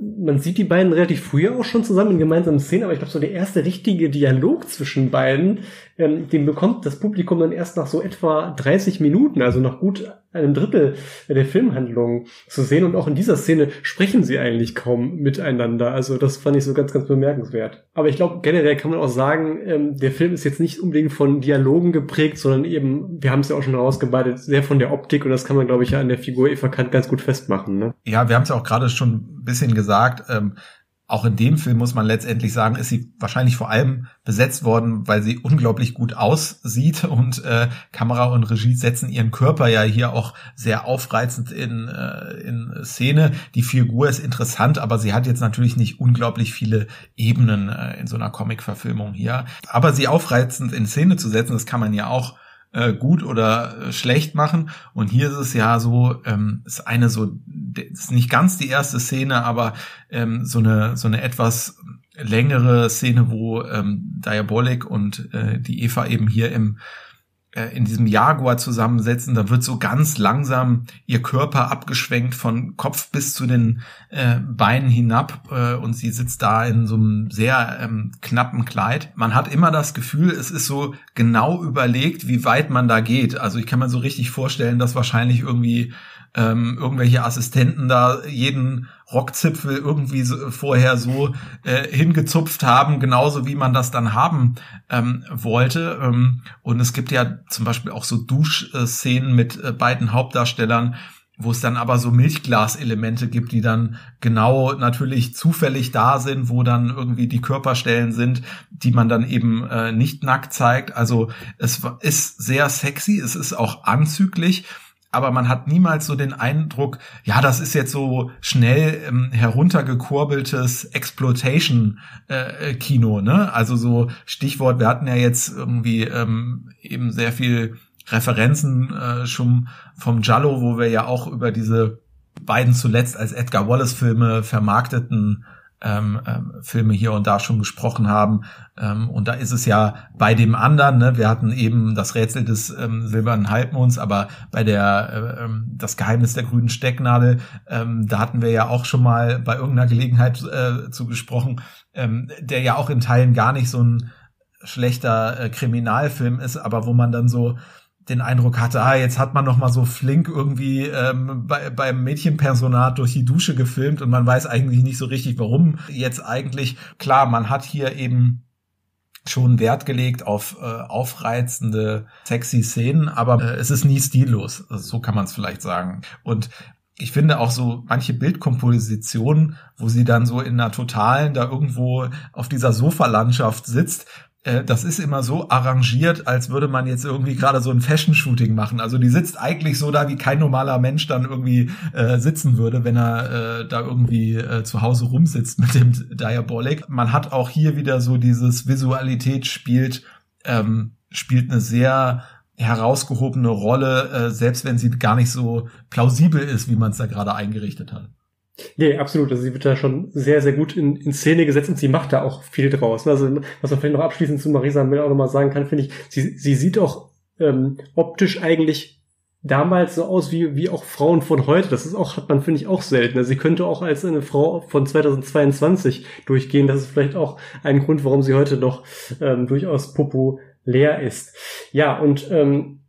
man sieht die beiden relativ früh auch schon zusammen in gemeinsamen Szenen, aber ich glaube, so der erste richtige Dialog zwischen beiden, ähm, den bekommt das Publikum dann erst nach so etwa 30 Minuten, also nach gut einem Drittel der Filmhandlung zu sehen. Und auch in dieser Szene sprechen sie eigentlich kaum miteinander. Also das fand ich so ganz, ganz bemerkenswert. Aber ich glaube, generell kann man auch sagen, ähm, der Film ist jetzt nicht unbedingt von Dialogen geprägt, sondern eben, wir haben es ja auch schon herausgebreitet, sehr von der Optik. Und das kann man, glaube ich, ja an der Figur Eva Kant ganz gut festmachen. Ne? Ja, wir haben es ja auch gerade schon ein bisschen gesagt. Ähm, auch in dem Film muss man letztendlich sagen, ist sie wahrscheinlich vor allem besetzt worden, weil sie unglaublich gut aussieht und äh, Kamera und Regie setzen ihren Körper ja hier auch sehr aufreizend in, äh, in Szene. Die Figur ist interessant, aber sie hat jetzt natürlich nicht unglaublich viele Ebenen äh, in so einer Comic-Verfilmung hier. Aber sie aufreizend in Szene zu setzen, das kann man ja auch äh, gut oder äh, schlecht machen. Und hier ist es ja so, ähm, ist eine so, ist nicht ganz die erste Szene, aber ähm, so eine so eine etwas längere Szene, wo ähm, Diabolik und äh, die Eva eben hier im in diesem Jaguar zusammensetzen, da wird so ganz langsam ihr Körper abgeschwenkt von Kopf bis zu den äh, Beinen hinab äh, und sie sitzt da in so einem sehr ähm, knappen Kleid. Man hat immer das Gefühl, es ist so genau überlegt, wie weit man da geht. Also ich kann mir so richtig vorstellen, dass wahrscheinlich irgendwie ähm, irgendwelche Assistenten da jeden Rockzipfel irgendwie so, vorher so äh, hingezupft haben, genauso wie man das dann haben ähm, wollte. Ähm, und es gibt ja zum Beispiel auch so Duschszenen mit äh, beiden Hauptdarstellern, wo es dann aber so Milchglaselemente gibt, die dann genau natürlich zufällig da sind, wo dann irgendwie die Körperstellen sind, die man dann eben äh, nicht nackt zeigt. Also es ist sehr sexy, es ist auch anzüglich aber man hat niemals so den Eindruck, ja, das ist jetzt so schnell ähm, heruntergekurbeltes Exploitation-Kino, äh, ne? Also so Stichwort, wir hatten ja jetzt irgendwie ähm, eben sehr viel Referenzen äh, schon vom Giallo, wo wir ja auch über diese beiden zuletzt als Edgar Wallace-Filme vermarkteten ähm, ähm, Filme hier und da schon gesprochen haben. Ähm, und da ist es ja bei dem anderen, ne, wir hatten eben das Rätsel des ähm, silbernen Halbmonds, aber bei der äh, ähm, das Geheimnis der grünen Stecknadel, ähm, da hatten wir ja auch schon mal bei irgendeiner Gelegenheit äh, zu gesprochen, ähm, der ja auch in Teilen gar nicht so ein schlechter äh, Kriminalfilm ist, aber wo man dann so den Eindruck hatte, ah, jetzt hat man noch mal so flink irgendwie ähm, bei, beim Mädchenpersonat durch die Dusche gefilmt und man weiß eigentlich nicht so richtig, warum jetzt eigentlich. Klar, man hat hier eben schon Wert gelegt auf äh, aufreizende, sexy Szenen, aber äh, es ist nie stillos. Also so kann man es vielleicht sagen. Und ich finde auch so manche Bildkompositionen, wo sie dann so in einer totalen da irgendwo auf dieser Sofalandschaft sitzt, das ist immer so arrangiert, als würde man jetzt irgendwie gerade so ein Fashion-Shooting machen. Also die sitzt eigentlich so da, wie kein normaler Mensch dann irgendwie äh, sitzen würde, wenn er äh, da irgendwie äh, zu Hause rumsitzt mit dem Diabolic. Man hat auch hier wieder so dieses Visualität spielt, ähm, spielt eine sehr herausgehobene Rolle, äh, selbst wenn sie gar nicht so plausibel ist, wie man es da gerade eingerichtet hat. Nee, absolut. Also sie wird da schon sehr, sehr gut in, in Szene gesetzt und sie macht da auch viel draus. Also was man vielleicht noch abschließend zu Marisa Mill auch nochmal sagen kann, finde ich, sie, sie sieht auch ähm, optisch eigentlich damals so aus wie, wie auch Frauen von heute. Das ist auch, hat man, finde ich, auch selten. Also sie könnte auch als eine Frau von 2022 durchgehen. Das ist vielleicht auch ein Grund, warum sie heute noch ähm, durchaus populär ist. Ja, und ähm,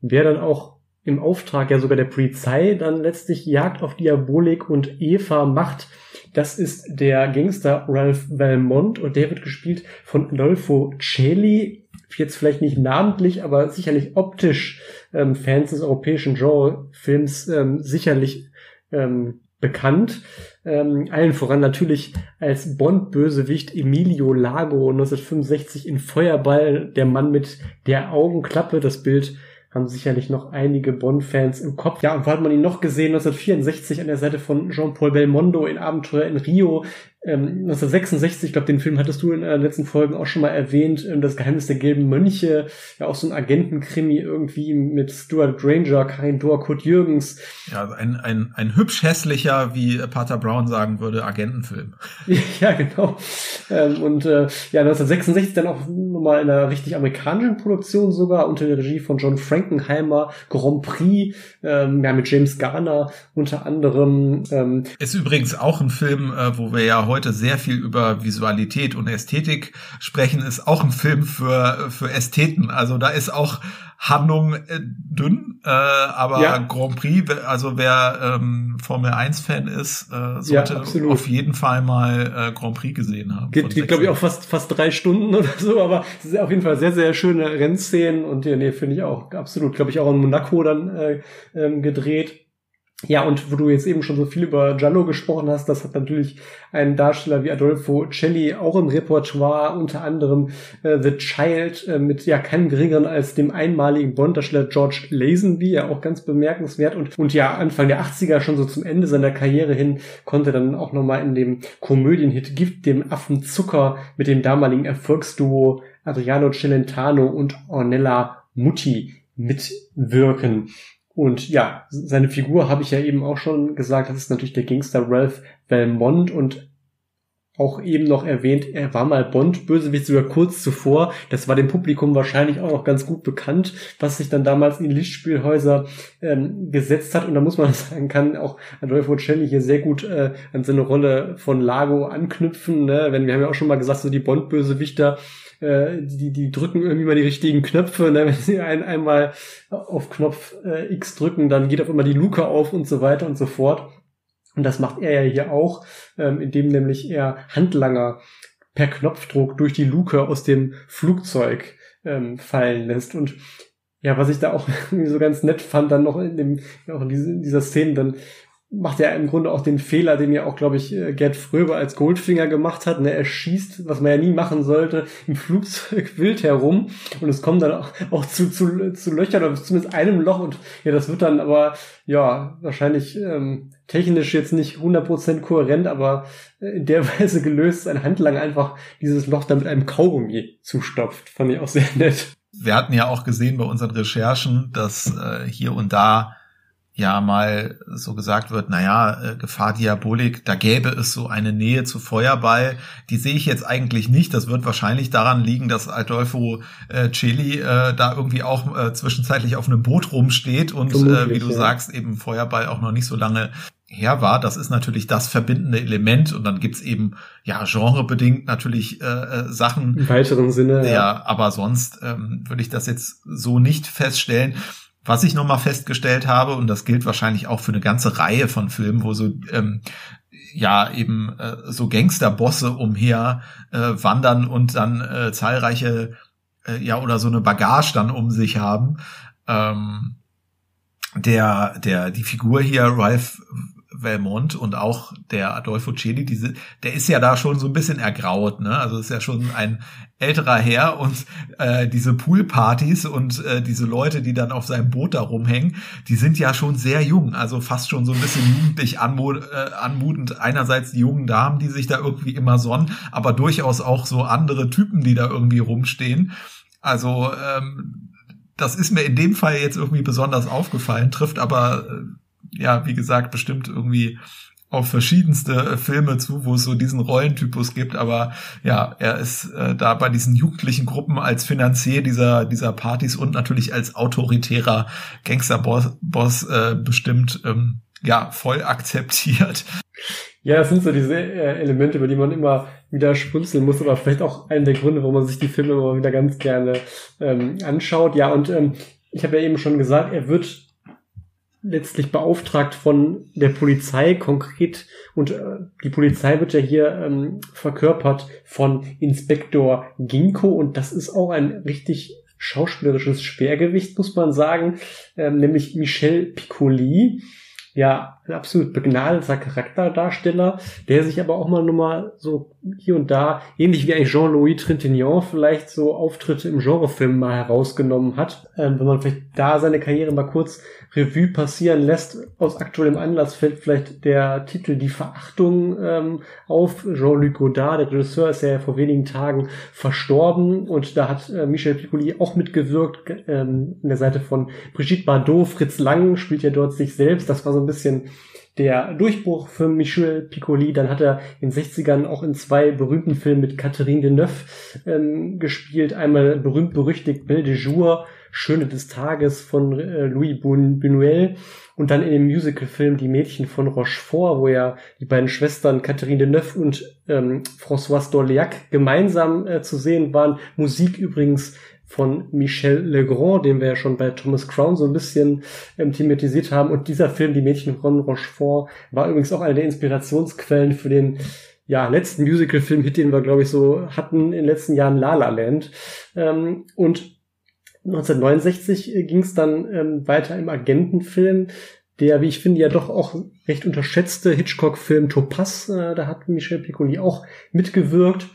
wer dann auch im Auftrag ja sogar der Polizei dann letztlich Jagd auf Diabolik und Eva macht. Das ist der Gangster Ralph Valmont und der wird gespielt von Adolfo Celi. Jetzt vielleicht nicht namentlich, aber sicherlich optisch ähm, Fans des europäischen Genre-Films ähm, sicherlich ähm, bekannt. Ähm, allen voran natürlich als Bond-Bösewicht Emilio Lago 1965 in Feuerball, der Mann mit der Augenklappe. Das Bild haben sicherlich noch einige Bond-Fans im Kopf. Ja, und wo hat man ihn noch gesehen? 1964 an der Seite von Jean-Paul Belmondo in Abenteuer in Rio ähm, 1966, ich glaube, den Film hattest du in den letzten Folgen auch schon mal erwähnt, ähm, Das Geheimnis der gelben Mönche, ja auch so ein Agentenkrimi irgendwie mit Stuart Granger, Karin Dohr, Kurt Jürgens. Ja, also ein, ein, ein hübsch hässlicher, wie Pater Brown sagen würde, Agentenfilm. ja, genau. Ähm, und äh, ja, 1966 dann auch nochmal in einer richtig amerikanischen Produktion sogar, unter der Regie von John Frankenheimer, Grand Prix, ähm, ja, mit James Garner unter anderem. Ähm. Ist übrigens auch ein Film, äh, wo wir ja heute sehr viel über Visualität und Ästhetik sprechen, ist auch ein Film für, für Ästheten. Also da ist auch Handlung äh, dünn, äh, aber ja. Grand Prix, also wer ähm, Formel 1 Fan ist, äh, sollte ja, auf jeden Fall mal äh, Grand Prix gesehen haben. Geht, geht glaube ich auch fast fast drei Stunden oder so, aber es ist auf jeden Fall sehr sehr schöne Rennszenen und ja, nee, finde ich auch absolut, glaube ich auch in Monaco dann äh, ähm, gedreht. Ja, und wo du jetzt eben schon so viel über Giallo gesprochen hast, das hat natürlich einen Darsteller wie Adolfo Celli auch im Repertoire, unter anderem äh, The Child äh, mit ja keinem geringeren als dem einmaligen Bond-Darsteller George Lazenby, ja auch ganz bemerkenswert und, und ja Anfang der 80er schon so zum Ende seiner Karriere hin konnte dann auch nochmal in dem Komödienhit Gift dem Affen Zucker mit dem damaligen Erfolgsduo Adriano Celentano und Ornella Mutti mitwirken. Und ja, seine Figur habe ich ja eben auch schon gesagt, das ist natürlich der Gangster Ralph Belmont und auch eben noch erwähnt, er war mal Bond-Bösewicht sogar kurz zuvor. Das war dem Publikum wahrscheinlich auch noch ganz gut bekannt, was sich dann damals in Lichtspielhäuser ähm, gesetzt hat. Und da muss man sagen, kann auch Adolfo Celli hier sehr gut äh, an seine Rolle von Lago anknüpfen. Ne? Wenn wir haben ja auch schon mal gesagt, so die Bond-Bösewichter äh, die, die drücken irgendwie mal die richtigen Knöpfe. Ne? Wenn sie ein, einmal auf Knopf äh, X drücken, dann geht auf immer die Luke auf und so weiter und so fort. Und das macht er ja hier auch, ähm, indem nämlich er Handlanger per Knopfdruck durch die Luke aus dem Flugzeug ähm, fallen lässt. Und ja, was ich da auch irgendwie so ganz nett fand, dann noch in dem, auch in dieser Szene, dann macht er im Grunde auch den Fehler, den ja auch, glaube ich, äh, Gerd Fröber als Goldfinger gemacht hat. Ne? Er schießt, was man ja nie machen sollte, im Flugzeug wild herum und es kommt dann auch, zu, zu, zu Löchern oder zumindest einem Loch und ja, das wird dann aber, ja, wahrscheinlich ähm, technisch jetzt nicht 100% kohärent, aber äh, in der Weise gelöst, ein Handlang einfach dieses Loch dann mit einem Kaugummi zustopft. Fand ich auch sehr nett. Wir hatten ja auch gesehen bei unseren Recherchen, dass äh, hier und da ja mal so gesagt wird, naja, äh, Gefahr Diabolik, da gäbe es so eine Nähe zu Feuerball, die sehe ich jetzt eigentlich nicht. Das wird wahrscheinlich daran liegen, dass Adolfo äh, Celi äh, da irgendwie auch äh, zwischenzeitlich auf einem Boot rumsteht und äh, wie du ja. sagst, eben Feuerball auch noch nicht so lange her war. Das ist natürlich das verbindende Element und dann gibt's eben ja genrebedingt natürlich äh, äh, Sachen. Im weiteren Sinne. Ja, ja. aber sonst ähm, würde ich das jetzt so nicht feststellen. Was ich nochmal festgestellt habe, und das gilt wahrscheinlich auch für eine ganze Reihe von Filmen, wo so ähm, ja eben äh, so Gangsterbosse umher äh, wandern und dann äh, zahlreiche äh, ja oder so eine Bagage dann um sich haben. Ähm, der der die Figur hier Ralph Valmont und auch der Adolfo Celi, diese, der ist ja da schon so ein bisschen ergraut, ne? Also ist ja schon ein älterer Herr und äh, diese Poolpartys und äh, diese Leute, die dann auf seinem Boot da rumhängen, die sind ja schon sehr jung, also fast schon so ein bisschen jugendlich anmut, äh, anmutend. Einerseits die jungen Damen, die sich da irgendwie immer sonnen, aber durchaus auch so andere Typen, die da irgendwie rumstehen. Also ähm, das ist mir in dem Fall jetzt irgendwie besonders aufgefallen, trifft aber äh, ja, wie gesagt, bestimmt irgendwie auf verschiedenste äh, Filme zu, wo es so diesen Rollentypus gibt, aber ja, er ist äh, da bei diesen jugendlichen Gruppen als Finanzier dieser dieser Partys und natürlich als autoritärer Gangsterboss Boss, äh, bestimmt ähm, ja voll akzeptiert. Ja, das sind so diese äh, Elemente, über die man immer wieder schmunzeln muss, aber vielleicht auch einer der Gründe, warum man sich die Filme immer wieder ganz gerne ähm, anschaut. Ja, und ähm, ich habe ja eben schon gesagt, er wird letztlich beauftragt von der Polizei konkret. Und äh, die Polizei wird ja hier ähm, verkörpert von Inspektor Ginko und das ist auch ein richtig schauspielerisches Schwergewicht, muss man sagen, ähm, nämlich Michel Piccoli. Ja, ein absolut begnadeter Charakterdarsteller, der sich aber auch mal nochmal so hier und da, ähnlich wie ein Jean-Louis Trintignant, vielleicht so Auftritte im Genrefilm mal herausgenommen hat. Ähm, wenn man vielleicht da seine Karriere mal kurz Revue passieren lässt, aus aktuellem Anlass fällt vielleicht der Titel Die Verachtung ähm, auf. Jean-Luc Godard, der Regisseur, ist ja vor wenigen Tagen verstorben und da hat äh, Michel Piccoli auch mitgewirkt, ähm, an der Seite von Brigitte Bardot. Fritz Lang spielt ja dort sich selbst. Das war so ein bisschen der Durchbruch für Michel Piccoli. Dann hat er in den 60ern auch in zwei berühmten Filmen mit Catherine Deneuve ähm, gespielt. Einmal berühmt-berüchtigt Belle de Jour, Schöne des Tages von äh, Louis Buñuel und dann in dem Musicalfilm Die Mädchen von Rochefort, wo ja die beiden Schwestern Catherine Deneuve und ähm, Françoise d'Orléac gemeinsam äh, zu sehen waren. Musik übrigens von Michel Legrand, den wir ja schon bei Thomas Crown so ein bisschen ähm, thematisiert haben. Und dieser Film, Die Mädchen von Rochefort, war übrigens auch eine der Inspirationsquellen für den ja, letzten Musical-Film-Hit, den wir, glaube ich, so hatten in den letzten Jahren, La La Land. Ähm, und 1969 ging es dann ähm, weiter im Agentenfilm, der, wie ich finde, ja doch auch recht unterschätzte Hitchcock-Film Topaz, äh, da hat Michel Piccoli auch mitgewirkt.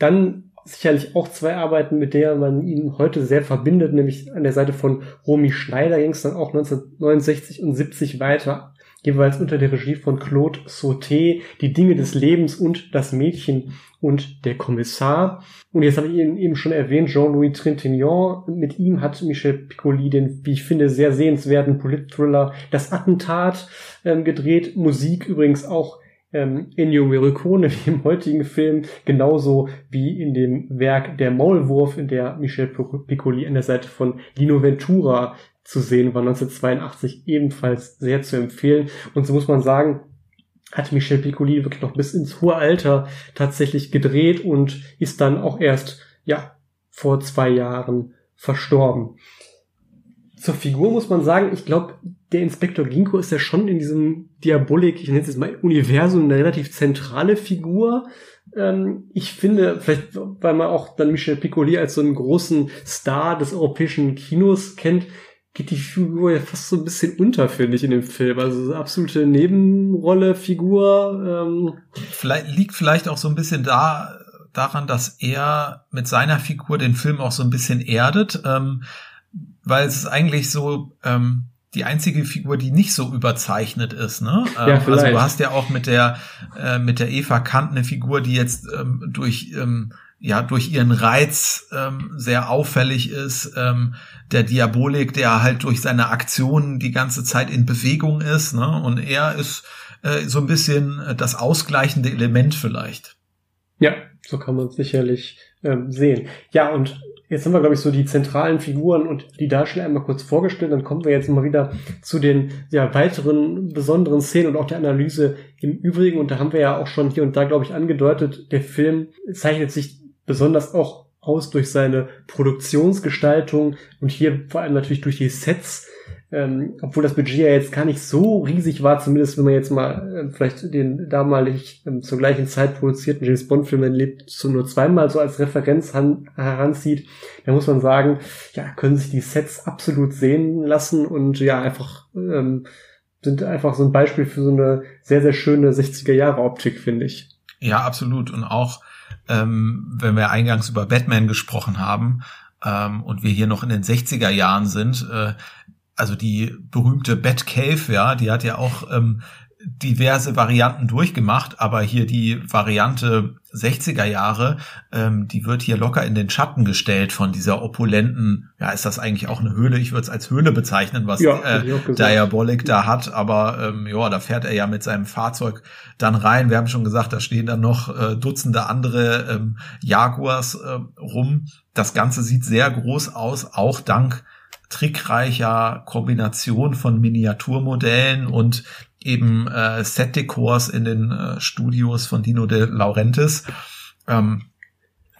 Dann sicherlich auch zwei Arbeiten, mit der man ihn heute sehr verbindet, nämlich an der Seite von Romy Schneider ging es dann auch 1969 und 70 weiter, jeweils unter der Regie von Claude Sauté, Die Dinge des Lebens und das Mädchen und der Kommissar. Und jetzt habe ich ihn eben schon erwähnt, Jean-Louis Trintignant. Mit ihm hat Michel Piccoli den, wie ich finde, sehr sehenswerten Polit-Thriller Das Attentat ähm, gedreht. Musik übrigens auch ähm, Ennio Morricone wie im heutigen Film, genauso wie in dem Werk Der Maulwurf, in der Michel Piccoli an der Seite von Lino Ventura zu sehen war, 1982 ebenfalls sehr zu empfehlen. Und so muss man sagen, hat Michel Piccoli wirklich noch bis ins hohe Alter tatsächlich gedreht und ist dann auch erst, ja, vor zwei Jahren verstorben. Zur Figur muss man sagen, ich glaube, der Inspektor Ginko ist ja schon in diesem Diabolik, ich nenne es jetzt mal Universum, eine relativ zentrale Figur. Ähm, ich finde, vielleicht, weil man auch dann Michel Piccoli als so einen großen Star des europäischen Kinos kennt, geht die Figur ja fast so ein bisschen unter, finde ich, in dem Film. Also so absolute Nebenrolle, Figur. Ähm. Vielleicht liegt vielleicht auch so ein bisschen da daran, dass er mit seiner Figur den Film auch so ein bisschen erdet. Ähm, weil es ist eigentlich so ähm, die einzige Figur, die nicht so überzeichnet ist. Ne? Ähm, ja, also du hast ja auch mit der äh, mit der Eva Kant eine Figur, die jetzt ähm, durch ähm, ja durch ihren Reiz ähm, sehr auffällig ist. Ähm, der Diabolik, der halt durch seine Aktionen die ganze Zeit in Bewegung ist. Ne? Und er ist äh, so ein bisschen das ausgleichende Element vielleicht. Ja, So kann man es sicherlich ähm, sehen. Ja, und jetzt haben wir, glaube ich, so die zentralen Figuren und die Darsteller einmal kurz vorgestellt. Dann kommen wir jetzt mal wieder zu den ja, weiteren besonderen Szenen und auch der Analyse im Übrigen. Und da haben wir ja auch schon hier und da, glaube ich, angedeutet, der Film zeichnet sich besonders auch aus durch seine Produktionsgestaltung und hier vor allem natürlich durch die Sets ähm, obwohl das Budget ja jetzt gar nicht so riesig war, zumindest wenn man jetzt mal äh, vielleicht den damalig ähm, zur gleichen Zeit produzierten James Bond Film erlebt, so nur zweimal so als Referenz han, heranzieht, dann muss man sagen, ja, können sich die Sets absolut sehen lassen und ja, einfach ähm, sind einfach so ein Beispiel für so eine sehr, sehr schöne 60er Jahre Optik, finde ich. Ja, absolut. Und auch, ähm, wenn wir eingangs über Batman gesprochen haben, ähm, und wir hier noch in den 60er Jahren sind, äh, also die berühmte Batcave, ja, die hat ja auch ähm, diverse Varianten durchgemacht, aber hier die Variante 60er Jahre, ähm, die wird hier locker in den Schatten gestellt von dieser opulenten, ja, ist das eigentlich auch eine Höhle? Ich würde es als Höhle bezeichnen, was ja, äh, Diabolik da hat, aber ähm, ja, da fährt er ja mit seinem Fahrzeug dann rein. Wir haben schon gesagt, da stehen dann noch äh, Dutzende andere ähm, Jaguars äh, rum. Das Ganze sieht sehr groß aus, auch dank trickreicher Kombination von Miniaturmodellen und eben äh, Set-Decors in den äh, Studios von Dino de Laurentiis. Ähm,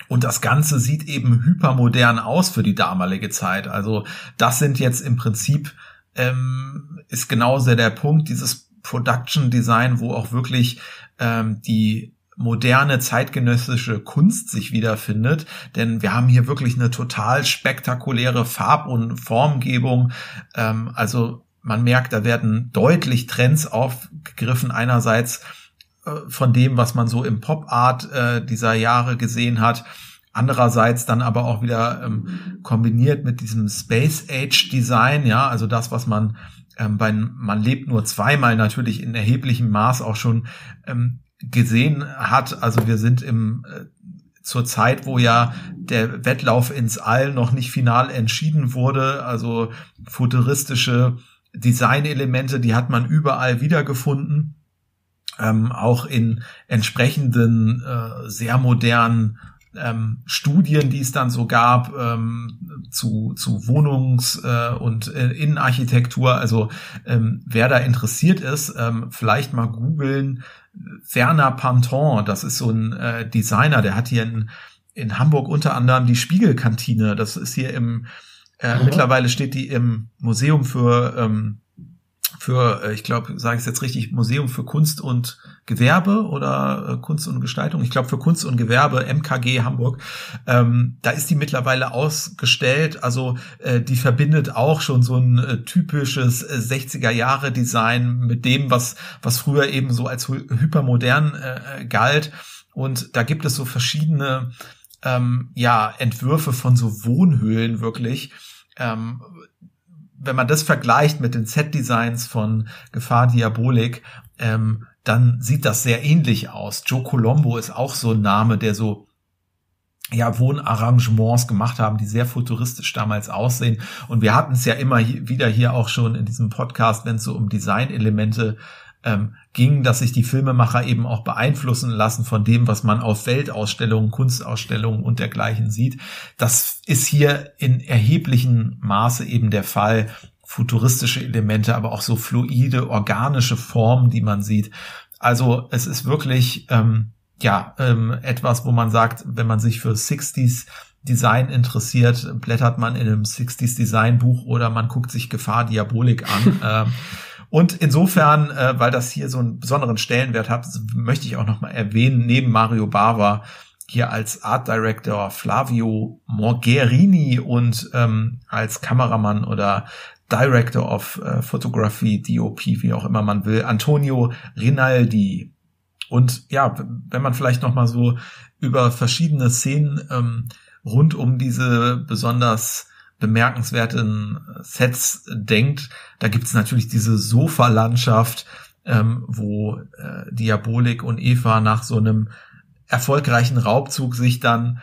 und das Ganze sieht eben hypermodern aus für die damalige Zeit. Also das sind jetzt im Prinzip, ähm, ist genau sehr der Punkt, dieses Production Design, wo auch wirklich ähm, die moderne zeitgenössische Kunst sich wiederfindet, denn wir haben hier wirklich eine total spektakuläre Farb- und Formgebung. Ähm, also man merkt, da werden deutlich Trends aufgegriffen. Einerseits äh, von dem, was man so im Pop-Art äh, dieser Jahre gesehen hat. Andererseits dann aber auch wieder ähm, kombiniert mit diesem Space Age Design, ja, also das, was man ähm, bei Man lebt nur zweimal natürlich in erheblichem Maß auch schon ähm, gesehen hat. Also wir sind im äh, zur Zeit, wo ja der Wettlauf ins All noch nicht final entschieden wurde. Also futuristische Designelemente, die hat man überall wiedergefunden. Ähm, auch in entsprechenden äh, sehr modernen ähm, Studien, die es dann so gab ähm, zu, zu Wohnungs- äh, und äh, Innenarchitektur. Also ähm, wer da interessiert ist, ähm, vielleicht mal googeln. Werner Panton, das ist so ein äh, Designer, der hat hier in, in Hamburg unter anderem die Spiegelkantine. Das ist hier im, äh, mittlerweile steht die im Museum für ähm, für, äh, ich glaube, sage ich es jetzt richtig, Museum für Kunst und Gewerbe oder äh, Kunst und Gestaltung. Ich glaube für Kunst und Gewerbe, MKG Hamburg. Ähm, da ist die mittlerweile ausgestellt. Also äh, die verbindet auch schon so ein äh, typisches äh, 60er Jahre Design mit dem, was, was früher eben so als hypermodern äh, galt. Und da gibt es so verschiedene ähm, ja, Entwürfe von so Wohnhöhlen wirklich. Ähm, wenn man das vergleicht mit den Set-Designs von Gefahr Diabolik, ähm, dann sieht das sehr ähnlich aus. Joe Colombo ist auch so ein Name, der so ja, Wohnarrangements gemacht haben, die sehr futuristisch damals aussehen. Und wir hatten es ja immer hier, wieder hier auch schon in diesem Podcast, wenn es so um Designelemente ähm, ging, dass sich die Filmemacher eben auch beeinflussen lassen von dem, was man auf Weltausstellungen, Kunstausstellungen und dergleichen sieht. Das ist hier in erheblichem Maße eben der Fall. Futuristische Elemente, aber auch so fluide, organische Formen, die man sieht. Also es ist wirklich ähm, ja ähm, etwas, wo man sagt, wenn man sich für 60s Design interessiert, blättert man in einem 60s Design Buch oder man guckt sich Gefahr Diabolik an. ähm, und insofern, äh, weil das hier so einen besonderen Stellenwert hat, möchte ich auch nochmal erwähnen, neben Mario Bava hier als Art Director Flavio Morgherini und ähm, als Kameramann oder Director of äh, Photography, DOP, wie auch immer man will, Antonio Rinaldi. Und ja, wenn man vielleicht nochmal so über verschiedene Szenen ähm, rund um diese besonders bemerkenswerten Sets denkt, da gibt's natürlich diese Sofa-Landschaft, ähm, wo äh, Diabolik und Eva nach so einem erfolgreichen Raubzug sich dann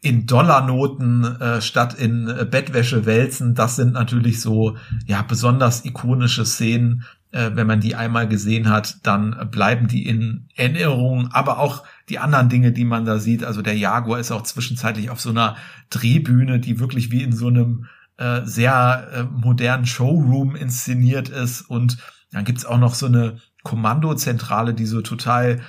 in Dollarnoten äh, statt in äh, Bettwäsche wälzen. Das sind natürlich so ja besonders ikonische Szenen, äh, wenn man die einmal gesehen hat, dann bleiben die in Erinnerung, aber auch die anderen Dinge, die man da sieht. Also der Jaguar ist auch zwischenzeitlich auf so einer Drehbühne, die wirklich wie in so einem äh, sehr äh, modernen Showroom inszeniert ist. Und dann gibt's auch noch so eine Kommandozentrale, die so total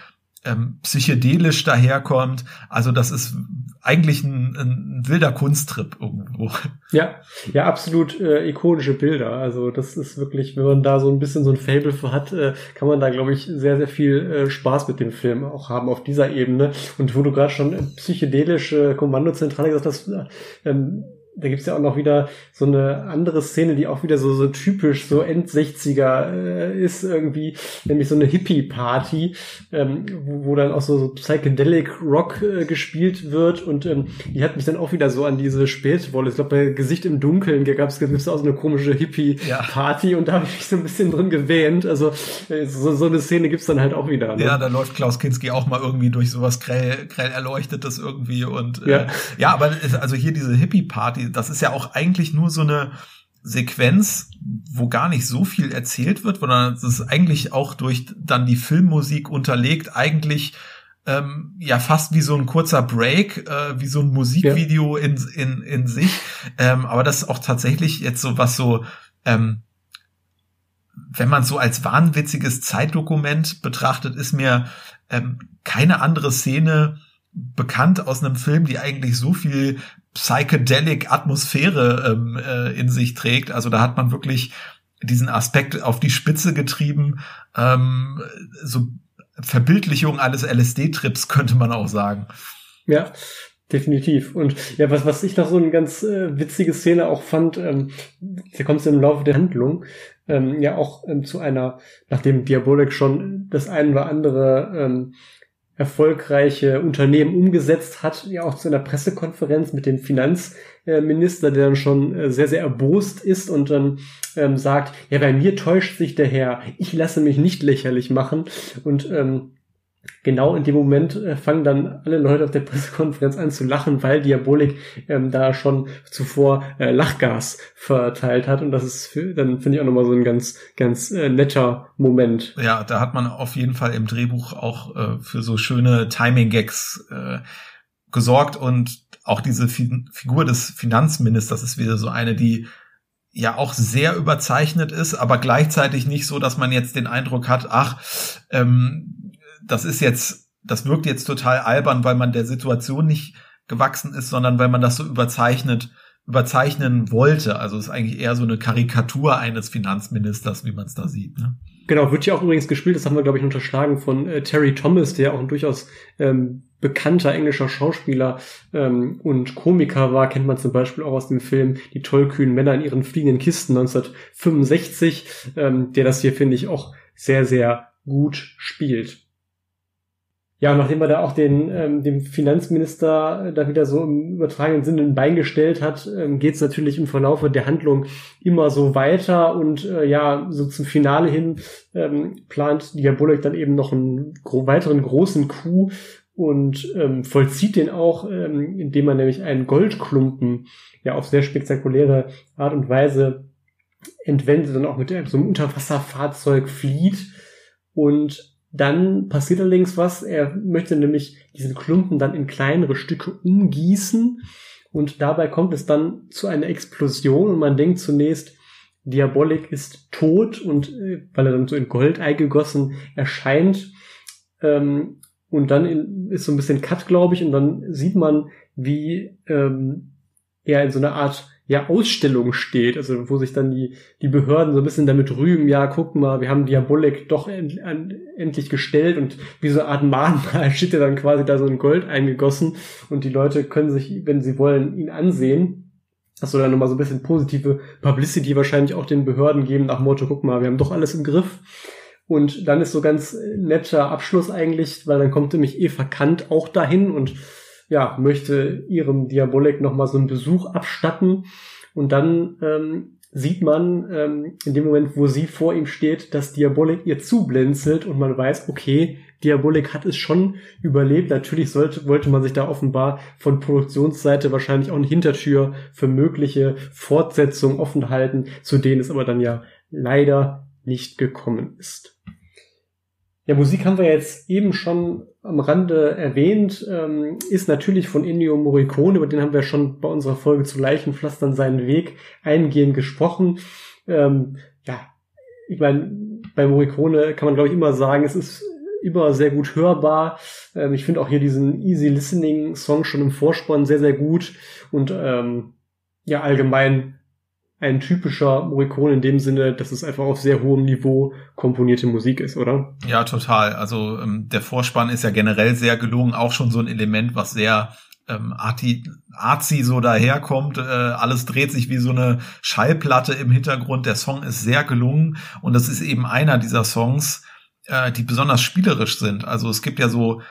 ähm, psychedelisch daherkommt. Also das ist eigentlich ein, ein wilder Kunsttrip irgendwo. Ja, ja, absolut äh, ikonische Bilder. Also das ist wirklich, wenn man da so ein bisschen so ein Fable für hat, äh, kann man da, glaube ich, sehr, sehr viel äh, Spaß mit dem Film auch haben auf dieser Ebene. Und wo du gerade schon psychedelische Kommandozentrale gesagt hast, äh, ähm, da gibt's ja auch noch wieder so eine andere Szene, die auch wieder so, so typisch so End-60er äh, ist irgendwie, nämlich so eine Hippie-Party, ähm, wo, wo dann auch so, so Psychedelic Rock äh, gespielt wird und ähm, die hat mich dann auch wieder so an diese Spätwolle, ich glaube bei Gesicht im Dunkeln gab's gibt's auch so eine komische Hippie-Party ja. und da habe ich mich so ein bisschen drin gewähnt, also äh, so, so eine Szene gibt's dann halt auch wieder. Ne? Ja, da läuft Klaus Kinski auch mal irgendwie durch sowas grell, grell erleuchtetes irgendwie und äh, ja. ja, aber also hier diese Hippie-Party, das ist ja auch eigentlich nur so eine Sequenz, wo gar nicht so viel erzählt wird, sondern es ist eigentlich auch durch dann die Filmmusik unterlegt, eigentlich ähm, ja fast wie so ein kurzer Break, äh, wie so ein Musikvideo ja. in, in, in sich. Ähm, aber das ist auch tatsächlich jetzt so was so, ähm, wenn man so als wahnwitziges Zeitdokument betrachtet, ist mir ähm, keine andere Szene bekannt aus einem Film, die eigentlich so viel psychedelic Atmosphäre ähm, äh, in sich trägt. Also da hat man wirklich diesen Aspekt auf die Spitze getrieben. Ähm, so Verbildlichung eines LSD-Trips könnte man auch sagen. Ja, definitiv. Und ja, was, was ich noch so eine ganz äh, witzige Szene auch fand, ähm, da kommt es im Laufe der Handlung, ähm, ja auch ähm, zu einer, nachdem Diabolik schon das ein oder andere ähm, erfolgreiche Unternehmen umgesetzt hat, ja auch zu einer Pressekonferenz mit dem Finanzminister, der dann schon äh, sehr, sehr erbost ist und dann ähm, sagt, ja, bei mir täuscht sich der Herr, ich lasse mich nicht lächerlich machen. Und ähm, genau in dem Moment äh, fangen dann alle Leute auf der Pressekonferenz an zu lachen, weil Diabolik ähm, da schon zuvor äh, Lachgas verteilt hat. Und das ist für, dann finde ich auch nochmal so ein ganz, ganz äh, netter Moment. Ja, da hat man auf jeden Fall im Drehbuch auch äh, für so schöne Timing-Gags äh, gesorgt und auch diese Fi Figur des Finanzministers ist wieder so eine, die ja auch sehr überzeichnet ist, aber gleichzeitig nicht so, dass man jetzt den Eindruck hat, ach, ähm, das ist jetzt, das wirkt jetzt total albern, weil man der Situation nicht gewachsen ist, sondern weil man das so überzeichnet, überzeichnen wollte. Also es ist eigentlich eher so eine Karikatur eines Finanzministers, wie man es da sieht. Ne? Genau, wird ja auch übrigens gespielt, das haben wir, glaube ich, unterschlagen von äh, Terry Thomas, der auch ein durchaus ähm, bekannter englischer Schauspieler ähm, und Komiker war, kennt man zum Beispiel auch aus dem Film Die tollkühnen Männer in ihren fliegenden Kisten 1965, ähm, der das hier, finde ich, auch sehr, sehr gut spielt. Ja, nachdem er da auch den ähm, dem Finanzminister da wieder so im übertragenen Sinne ein Bein gestellt hat, ähm, geht es natürlich im Verlauf der Handlung immer so weiter und äh, ja, so zum Finale hin ähm, plant Diabolik dann eben noch einen gro weiteren großen Coup und ähm, vollzieht den auch, ähm, indem er nämlich einen Goldklumpen ja auf sehr spektakuläre Art und Weise entwendet und auch mit so einem Unterwasserfahrzeug flieht und dann passiert allerdings was. Er möchte nämlich diesen Klumpen dann in kleinere Stücke umgießen und dabei kommt es dann zu einer Explosion und man denkt zunächst, Diabolik ist tot und äh, weil er dann so in Gold eingegossen erscheint. Ähm, und dann in, ist so ein bisschen Cut, glaube ich, und dann sieht man, wie ähm, er in so einer Art ja Ausstellung steht, also wo sich dann die, die Behörden so ein bisschen damit rühmen, ja, guck mal, wir haben Diabolik doch end, end, endlich gestellt und wie so eine Art Mahnmal steht ja dann quasi da so in Gold eingegossen und die Leute können sich, wenn sie wollen, ihn ansehen. Das soll dann nochmal so ein bisschen positive Publicity wahrscheinlich auch den Behörden geben, nach Motto, guck mal, wir haben doch alles im Griff. Und dann ist so ganz netter Abschluss eigentlich, weil dann kommt nämlich Eva Kant auch dahin und ja, möchte ihrem Diabolik nochmal so einen Besuch abstatten. Und dann ähm, sieht man ähm, in dem Moment, wo sie vor ihm steht, dass Diabolik ihr zublinzelt und man weiß, okay, Diabolik hat es schon überlebt. Natürlich sollte, wollte man sich da offenbar von Produktionsseite wahrscheinlich auch eine Hintertür für mögliche Fortsetzungen offen halten, zu denen es aber dann ja leider nicht gekommen ist. Ja, Musik haben wir jetzt eben schon am Rande erwähnt, ähm, ist natürlich von Ennio Morricone, über den haben wir schon bei unserer Folge zu Leichenpflastern seinen Weg eingehend gesprochen. Ähm, ja, ich meine, bei Morricone kann man glaube ich immer sagen, es ist immer sehr gut hörbar. Ähm, ich finde auch hier diesen Easy Listening Song schon im Vorspann sehr, sehr gut und ähm, ja, allgemein ein typischer Morricone in dem Sinne, dass es einfach auf sehr hohem Niveau komponierte Musik ist, oder? Ja, total. Also ähm, der Vorspann ist ja generell sehr gelungen, auch schon so ein Element, was sehr ähm, arti, arzi so daherkommt. Äh, alles dreht sich wie so eine Schallplatte im Hintergrund. Der Song ist sehr gelungen und das ist eben einer dieser Songs, äh, die besonders spielerisch sind. Also es gibt ja so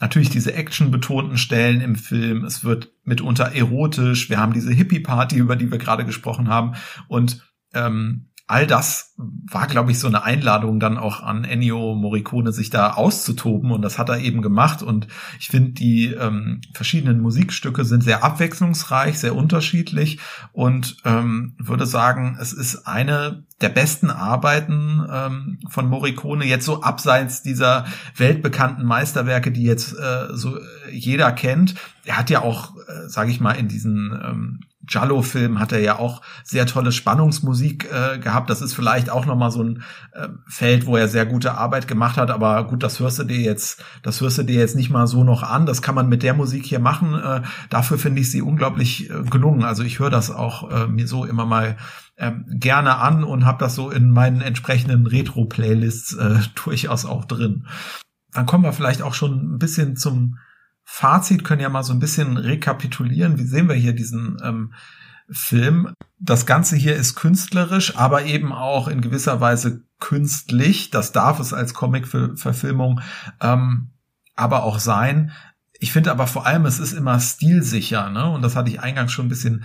natürlich diese actionbetonten Stellen im Film. Es wird mitunter erotisch. Wir haben diese Hippie-Party, über die wir gerade gesprochen haben. Und ähm, all das war, glaube ich, so eine Einladung dann auch an Ennio Morricone, sich da auszutoben. Und das hat er eben gemacht. Und ich finde, die ähm, verschiedenen Musikstücke sind sehr abwechslungsreich, sehr unterschiedlich. Und ähm, würde sagen, es ist eine der besten Arbeiten ähm, von Morricone, jetzt so abseits dieser weltbekannten Meisterwerke, die jetzt äh, so jeder kennt. Er hat ja auch, äh, sage ich mal, in diesen ähm, Giallo-Film hat er ja auch sehr tolle Spannungsmusik äh, gehabt. Das ist vielleicht auch nochmal so ein äh, Feld, wo er sehr gute Arbeit gemacht hat. Aber gut, das hörst du dir jetzt, das hörst du dir jetzt nicht mal so noch an. Das kann man mit der Musik hier machen. Äh, dafür finde ich sie unglaublich äh, gelungen. Also ich höre das auch äh, mir so immer mal ähm, gerne an und habe das so in meinen entsprechenden Retro-Playlists äh, durchaus auch drin. Dann kommen wir vielleicht auch schon ein bisschen zum Fazit können ja mal so ein bisschen rekapitulieren. Wie sehen wir hier diesen ähm, Film? Das Ganze hier ist künstlerisch, aber eben auch in gewisser Weise künstlich. Das darf es als Comic-Verfilmung ähm, aber auch sein. Ich finde aber vor allem, es ist immer stilsicher, ne? Und das hatte ich eingangs schon ein bisschen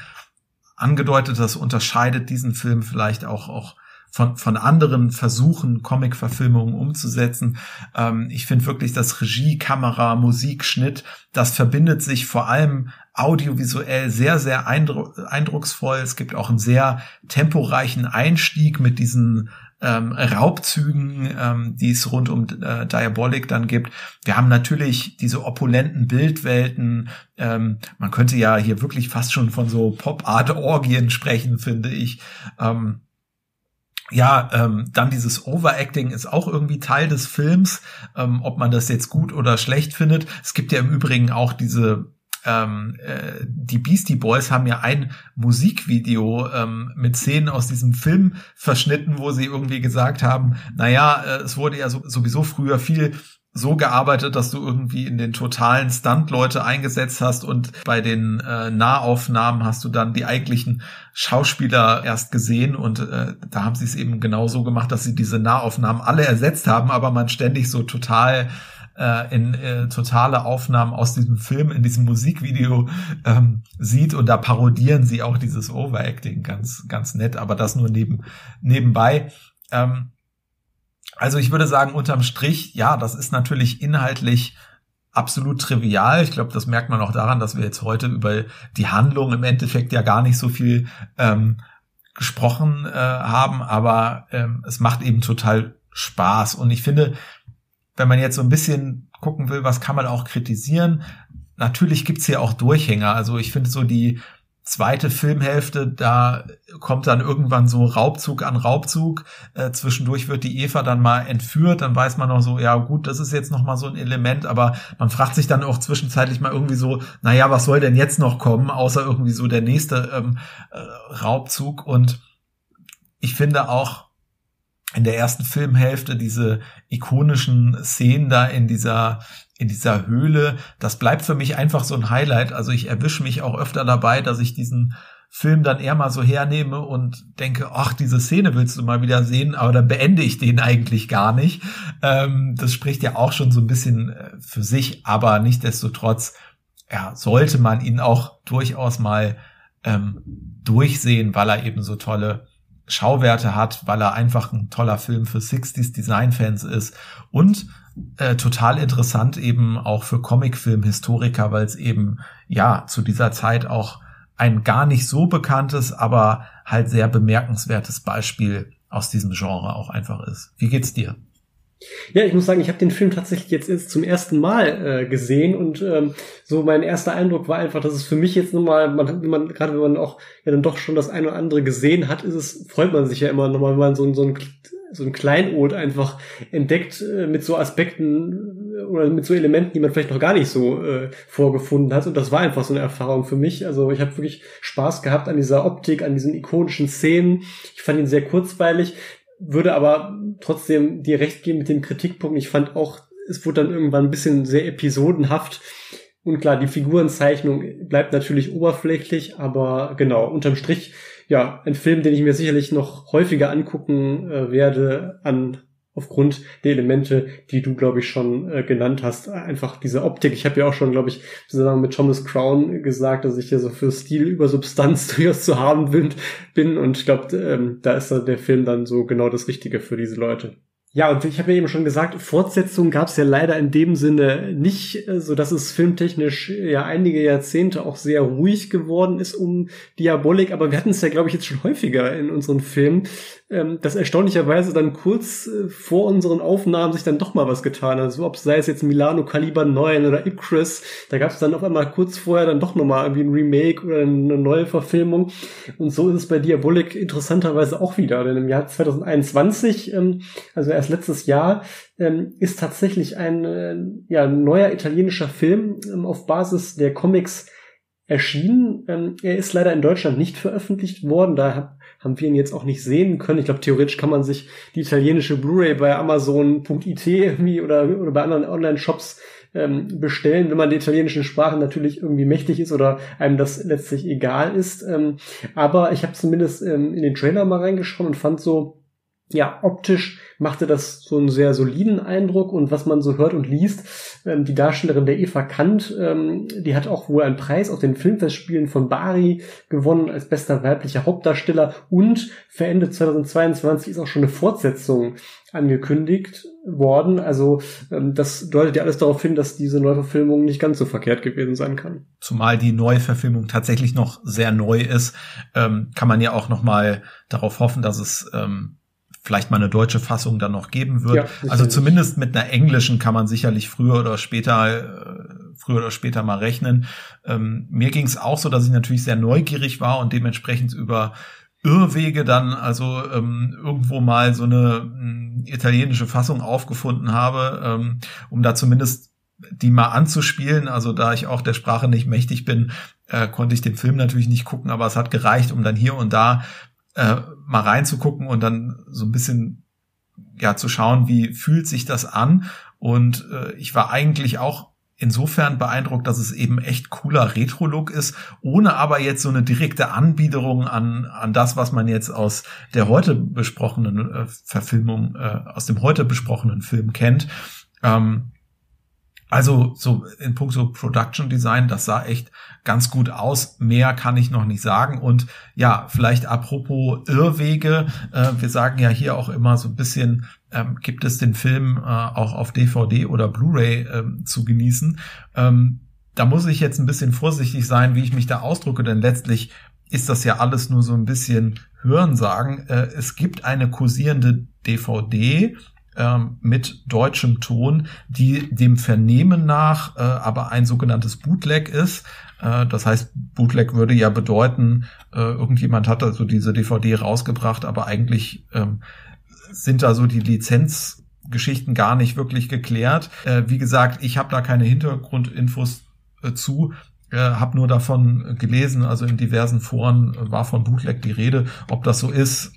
angedeutet. Das unterscheidet diesen Film vielleicht auch auch von, von anderen Versuchen, Comic-Verfilmungen umzusetzen. Ähm, ich finde wirklich, dass Regie, Kamera, Musik, Schnitt, das verbindet sich vor allem audiovisuell sehr, sehr eindru eindrucksvoll. Es gibt auch einen sehr temporeichen Einstieg mit diesen ähm, Raubzügen, ähm, die es rund um äh, Diabolik dann gibt. Wir haben natürlich diese opulenten Bildwelten. Ähm, man könnte ja hier wirklich fast schon von so Pop-Art-Orgien sprechen, finde ich. Ähm, ja, ähm, dann dieses Overacting ist auch irgendwie Teil des Films, ähm, ob man das jetzt gut oder schlecht findet. Es gibt ja im Übrigen auch diese ähm, äh, die Beastie Boys haben ja ein Musikvideo ähm, mit Szenen aus diesem Film verschnitten, wo sie irgendwie gesagt haben, naja, äh, es wurde ja so, sowieso früher viel so gearbeitet, dass du irgendwie in den totalen Stunt-Leute eingesetzt hast und bei den äh, Nahaufnahmen hast du dann die eigentlichen Schauspieler erst gesehen und äh, da haben sie es eben genau so gemacht, dass sie diese Nahaufnahmen alle ersetzt haben, aber man ständig so total äh, in äh, totale Aufnahmen aus diesem Film, in diesem Musikvideo ähm, sieht und da parodieren sie auch dieses Overacting ganz, ganz nett, aber das nur neben, nebenbei. Ähm, also ich würde sagen, unterm Strich, ja, das ist natürlich inhaltlich absolut trivial. Ich glaube, das merkt man auch daran, dass wir jetzt heute über die Handlung im Endeffekt ja gar nicht so viel ähm, gesprochen äh, haben, aber ähm, es macht eben total Spaß. Und ich finde, wenn man jetzt so ein bisschen gucken will, was kann man auch kritisieren, natürlich gibt's hier auch Durchhänger. Also ich finde so die zweite Filmhälfte, da kommt dann irgendwann so Raubzug an Raubzug. Äh, zwischendurch wird die Eva dann mal entführt, dann weiß man noch so, ja gut, das ist jetzt noch mal so ein Element, aber man fragt sich dann auch zwischenzeitlich mal irgendwie so, naja, was soll denn jetzt noch kommen, außer irgendwie so der nächste ähm, äh, Raubzug. Und ich finde auch in der ersten Filmhälfte diese ikonischen Szenen da in dieser in dieser Höhle, das bleibt für mich einfach so ein Highlight. Also ich erwische mich auch öfter dabei, dass ich diesen Film dann eher mal so hernehme und denke, ach, diese Szene willst du mal wieder sehen, aber dann beende ich den eigentlich gar nicht. Ähm, das spricht ja auch schon so ein bisschen äh, für sich, aber nichtdestotrotz, ja, sollte man ihn auch durchaus mal ähm, durchsehen, weil er eben so tolle Schauwerte hat, weil er einfach ein toller Film für 60s Design-Fans ist und äh, total interessant eben auch für Comicfilm-Historiker, weil es eben ja zu dieser Zeit auch ein gar nicht so bekanntes, aber halt sehr bemerkenswertes Beispiel aus diesem Genre auch einfach ist. Wie geht's dir? Ja, ich muss sagen, ich habe den Film tatsächlich jetzt zum ersten Mal äh, gesehen und ähm, so mein erster Eindruck war einfach, dass es für mich jetzt nochmal, man, wenn man, gerade wenn man auch ja dann doch schon das eine oder andere gesehen hat, ist es, freut man sich ja immer nochmal, wenn man so, so ein so ein Kleinod einfach entdeckt äh, mit so Aspekten äh, oder mit so Elementen, die man vielleicht noch gar nicht so äh, vorgefunden hat. Und das war einfach so eine Erfahrung für mich. Also ich habe wirklich Spaß gehabt an dieser Optik, an diesen ikonischen Szenen. Ich fand ihn sehr kurzweilig würde aber trotzdem dir recht geben mit dem Kritikpunkt. Ich fand auch, es wurde dann irgendwann ein bisschen sehr episodenhaft. Und klar, die Figurenzeichnung bleibt natürlich oberflächlich, aber genau, unterm Strich, ja, ein Film, den ich mir sicherlich noch häufiger angucken äh, werde an aufgrund der Elemente, die du, glaube ich, schon äh, genannt hast. Einfach diese Optik. Ich habe ja auch schon, glaube ich, zusammen mit Thomas Crown gesagt, dass ich ja so für Stil über Substanz durchaus zu haben bin. Und ich glaube, ähm, da ist der Film dann so genau das Richtige für diese Leute. Ja, und ich habe ja eben schon gesagt, Fortsetzung gab es ja leider in dem Sinne nicht, äh, so dass es filmtechnisch ja einige Jahrzehnte auch sehr ruhig geworden ist um Diabolik, aber wir hatten es ja, glaube ich, jetzt schon häufiger in unseren Filmen, ähm, dass erstaunlicherweise dann kurz äh, vor unseren Aufnahmen sich dann doch mal was getan hat. Also ob sei es jetzt Milano Kaliber 9 oder Icarus, da gab es dann auf einmal kurz vorher dann doch nochmal irgendwie ein Remake oder eine neue Verfilmung. Und so ist es bei Diabolik interessanterweise auch wieder, denn im Jahr 2021, ähm, also erst letztes Jahr, ähm, ist tatsächlich ein äh, ja, neuer italienischer Film ähm, auf Basis der Comics erschienen. Ähm, er ist leider in Deutschland nicht veröffentlicht worden, da haben wir ihn jetzt auch nicht sehen können. Ich glaube, theoretisch kann man sich die italienische Blu-ray bei Amazon.it irgendwie oder, oder bei anderen Online-Shops ähm, bestellen, wenn man die italienischen Sprachen natürlich irgendwie mächtig ist oder einem das letztlich egal ist. Ähm, aber ich habe zumindest ähm, in den Trailer mal reingeschaut und fand so, ja, optisch machte das so einen sehr soliden Eindruck und was man so hört und liest, ähm, die Darstellerin der Eva Kant, ähm, die hat auch wohl einen Preis auf den Filmfestspielen von Bari gewonnen als bester weiblicher Hauptdarsteller und für Ende 2022 ist auch schon eine Fortsetzung angekündigt worden. Also ähm, das deutet ja alles darauf hin, dass diese Neuverfilmung nicht ganz so verkehrt gewesen sein kann. Zumal die Neuverfilmung tatsächlich noch sehr neu ist, ähm, kann man ja auch noch mal darauf hoffen, dass es ähm, vielleicht mal eine deutsche Fassung dann noch geben wird. Ja, also zumindest mit einer englischen kann man sicherlich früher oder später äh, früher oder später mal rechnen. Ähm, mir ging es auch so, dass ich natürlich sehr neugierig war und dementsprechend über Irrwege dann also ähm, irgendwo mal so eine ähm, italienische Fassung aufgefunden habe, ähm, um da zumindest die mal anzuspielen. Also da ich auch der Sprache nicht mächtig bin, äh, konnte ich den Film natürlich nicht gucken, aber es hat gereicht, um dann hier und da äh, mal reinzugucken und dann so ein bisschen ja zu schauen, wie fühlt sich das an. Und äh, ich war eigentlich auch insofern beeindruckt, dass es eben echt cooler Retro-Look ist, ohne aber jetzt so eine direkte Anbiederung an, an das, was man jetzt aus der heute besprochenen äh, Verfilmung, äh, aus dem heute besprochenen Film kennt. Ähm, also so in puncto Production Design, das sah echt ganz gut aus. Mehr kann ich noch nicht sagen. Und ja, vielleicht apropos Irrwege. Äh, wir sagen ja hier auch immer so ein bisschen, ähm, gibt es den Film äh, auch auf DVD oder Blu-ray ähm, zu genießen. Ähm, da muss ich jetzt ein bisschen vorsichtig sein, wie ich mich da ausdrücke, denn letztlich ist das ja alles nur so ein bisschen Hörensagen. Äh, es gibt eine kursierende DVD ähm, mit deutschem Ton, die dem Vernehmen nach äh, aber ein sogenanntes Bootleg ist. Äh, das heißt, Bootleg würde ja bedeuten, äh, irgendjemand hat also diese DVD rausgebracht, aber eigentlich ähm, sind da so die Lizenzgeschichten gar nicht wirklich geklärt. Äh, wie gesagt, ich habe da keine Hintergrundinfos äh, zu. Äh, habe nur davon gelesen, also in diversen Foren war von Bootleg die Rede. Ob das so ist,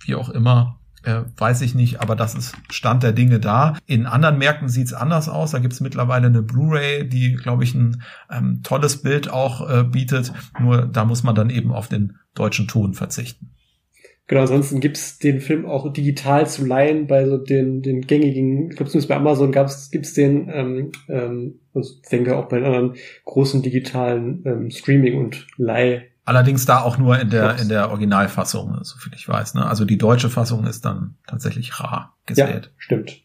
wie auch immer, äh, weiß ich nicht, aber das ist Stand der Dinge da. In anderen Märkten sieht's anders aus. Da gibt's mittlerweile eine Blu-ray, die, glaube ich, ein ähm, tolles Bild auch äh, bietet. Nur da muss man dann eben auf den deutschen Ton verzichten. Genau, ansonsten gibt's den Film auch digital zu leihen bei so den, den gängigen, ich glaube zumindest bei Amazon gab's, gibt's den, ähm, ähm, ich denke auch bei anderen großen digitalen ähm, Streaming- und Leih- Allerdings da auch nur in der, in der Originalfassung, so viel ich weiß. Ne? Also die deutsche Fassung ist dann tatsächlich rar gesät. Ja, stimmt.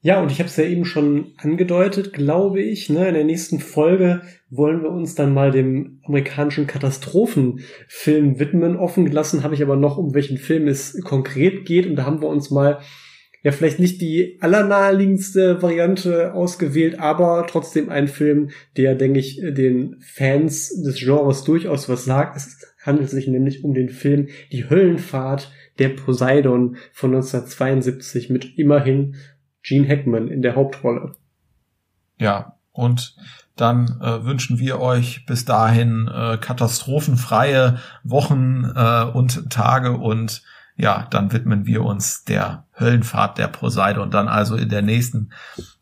Ja, und ich habe es ja eben schon angedeutet, glaube ich. Ne? In der nächsten Folge wollen wir uns dann mal dem amerikanischen Katastrophenfilm widmen. Offen gelassen habe ich aber noch, um welchen Film es konkret geht. Und da haben wir uns mal ja vielleicht nicht die allernaheliegendste Variante ausgewählt, aber trotzdem ein Film, der, denke ich, den Fans des Genres durchaus was sagt. Es handelt sich nämlich um den Film Die Höllenfahrt der Poseidon von 1972 mit immerhin Gene Hackman in der Hauptrolle. Ja, und dann äh, wünschen wir euch bis dahin äh, katastrophenfreie Wochen äh, und Tage und ja, dann widmen wir uns der Höllenfahrt der Poseidon dann also in der nächsten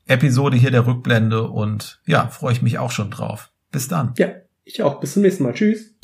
Episode hier der Rückblende und ja, freue ich mich auch schon drauf. Bis dann. Ja, ich auch. Bis zum nächsten Mal. Tschüss.